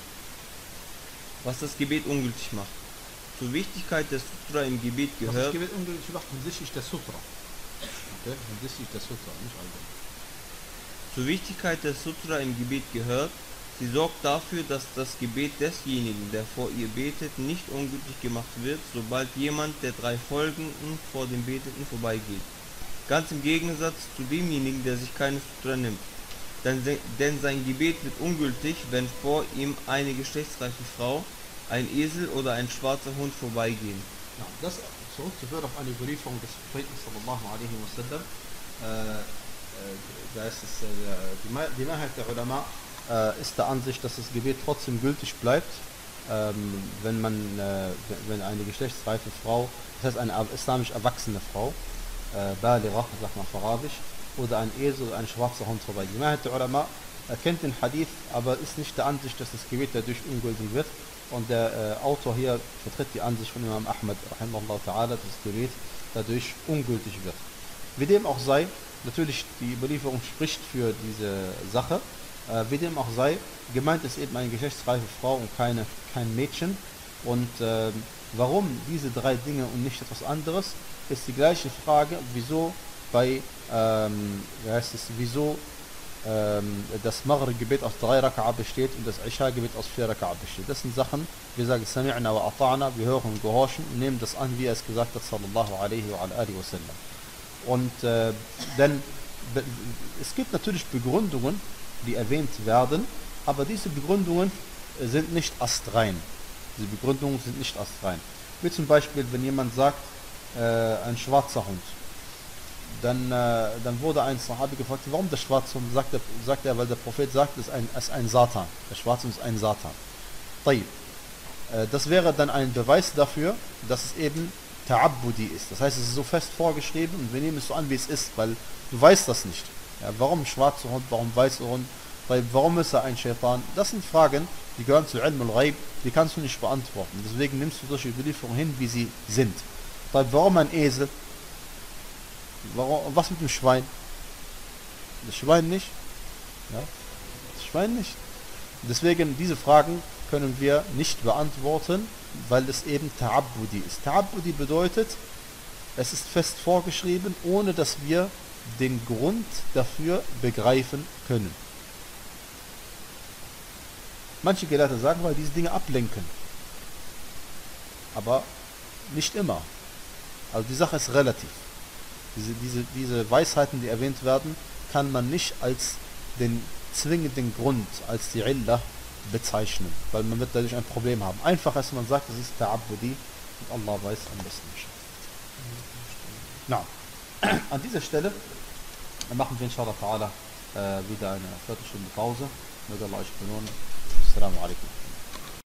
[SPEAKER 1] Was das Gebet ungültig macht. Zur Wichtigkeit der Sutra im Gebet
[SPEAKER 2] Was das
[SPEAKER 1] gehört,
[SPEAKER 2] Gebet ungültig macht hinsichtlich der Sutra. Okay? Hinsichtlich der Sutra, nicht allgemein.
[SPEAKER 1] Zur Wichtigkeit der Sutra im Gebet gehört, sie sorgt dafür, dass das Gebet desjenigen, der vor ihr betet, nicht ungültig gemacht wird, sobald jemand der drei Folgenden vor dem Betenden vorbeigeht. Ganz im Gegensatz zu demjenigen, der sich keine Sutra nimmt. Denn, se- denn sein Gebet wird ungültig, wenn vor ihm eine geschlechtsreife Frau, ein Esel oder ein schwarzer Hund vorbeigehen.
[SPEAKER 2] Ja, das zurückzuführen auf eine Überlieferung des Propheten sallallahu alaihi wasallam. Äh, da ist es, äh, die, Mehrheit der Ulama äh, ist der Ansicht, dass das Gebet trotzdem gültig bleibt, ähm, wenn man, äh, wenn- eine geschlechtsreife Frau, das heißt eine islamisch erwachsene Frau, äh, Baligha, sagt man auf Arabisch, oder ein Esel oder ein schwarzer Hund vorbei. Die Mehrheit der Ulama erkennt den Hadith, aber ist nicht der Ansicht, dass das Gebet dadurch ungültig wird. Und der äh, Autor hier vertritt die Ansicht von Imam Ahmad, dass das Gebet dadurch ungültig wird. Wie dem auch sei, natürlich die Überlieferung spricht für diese Sache, äh, wie dem auch sei, gemeint ist eben eine geschlechtsreife Frau und keine, kein Mädchen. Und ähm, warum diese drei Dinge und nicht etwas anderes, ist die gleiche Frage, wieso bei, ähm, wie heißt es, wieso ähm, das Maghrib-Gebet aus drei Raka'a besteht und das Isha-Gebet aus vier Raka'a besteht. Das sind Sachen, wir sagen Sami'na wa Ata'na, wir hören und gehorchen und nehmen das an, wie er es gesagt hat, sallallahu alaihi wa alihi wa sallam. Und äh, denn es gibt natürlich Begründungen, die erwähnt werden, aber diese Begründungen äh, sind nicht astrein. Diese Begründungen sind nicht astrein. Wie zum Beispiel, wenn jemand sagt, äh, ein schwarzer Hund. Dann, äh, dann wurde ein Sahabi gefragt, warum der schwarze Hund? Sagt er, sagt er weil der Prophet sagt, es ist ein, ist ein Satan. Der schwarze Hund ist ein Satan. Äh, das wäre dann ein Beweis dafür, dass es eben Ta'abbudi ist. Das heißt, es ist so fest vorgeschrieben und wir nehmen es so an, wie es ist, weil du weißt das nicht. Ja, warum schwarzer Hund, warum weißer Hund, weil warum ist er ein Shaitan? Das sind Fragen, die gehören zu Ilm al-Ghaib, die kannst du nicht beantworten. Deswegen nimmst du solche Überlieferungen hin, wie sie sind. Weil warum ein Esel? Warum, was mit dem Schwein? Das Schwein nicht? Ja, das Schwein nicht. Deswegen, diese Fragen können wir nicht beantworten, weil es eben Ta'abbudi ist. Ta'abbudi bedeutet, es ist fest vorgeschrieben, ohne dass wir den Grund dafür begreifen können. Manche Gelehrte sagen, weil diese Dinge ablenken. Aber nicht immer. Also die Sache ist relativ. Diese, diese, diese Weisheiten, die erwähnt werden, kann man nicht als den zwingenden Grund, als die Illah bezeichnen, weil man wird dadurch ein Problem haben. Einfach ist, man sagt, es ist Ta'abbudi und Allah weiß am besten Bescheid. Na, an dieser Stelle machen wir inshallah ta'ala äh, wieder eine Viertelstunde Pause. Möge Allah euch belohnen. Assalamu alaikum.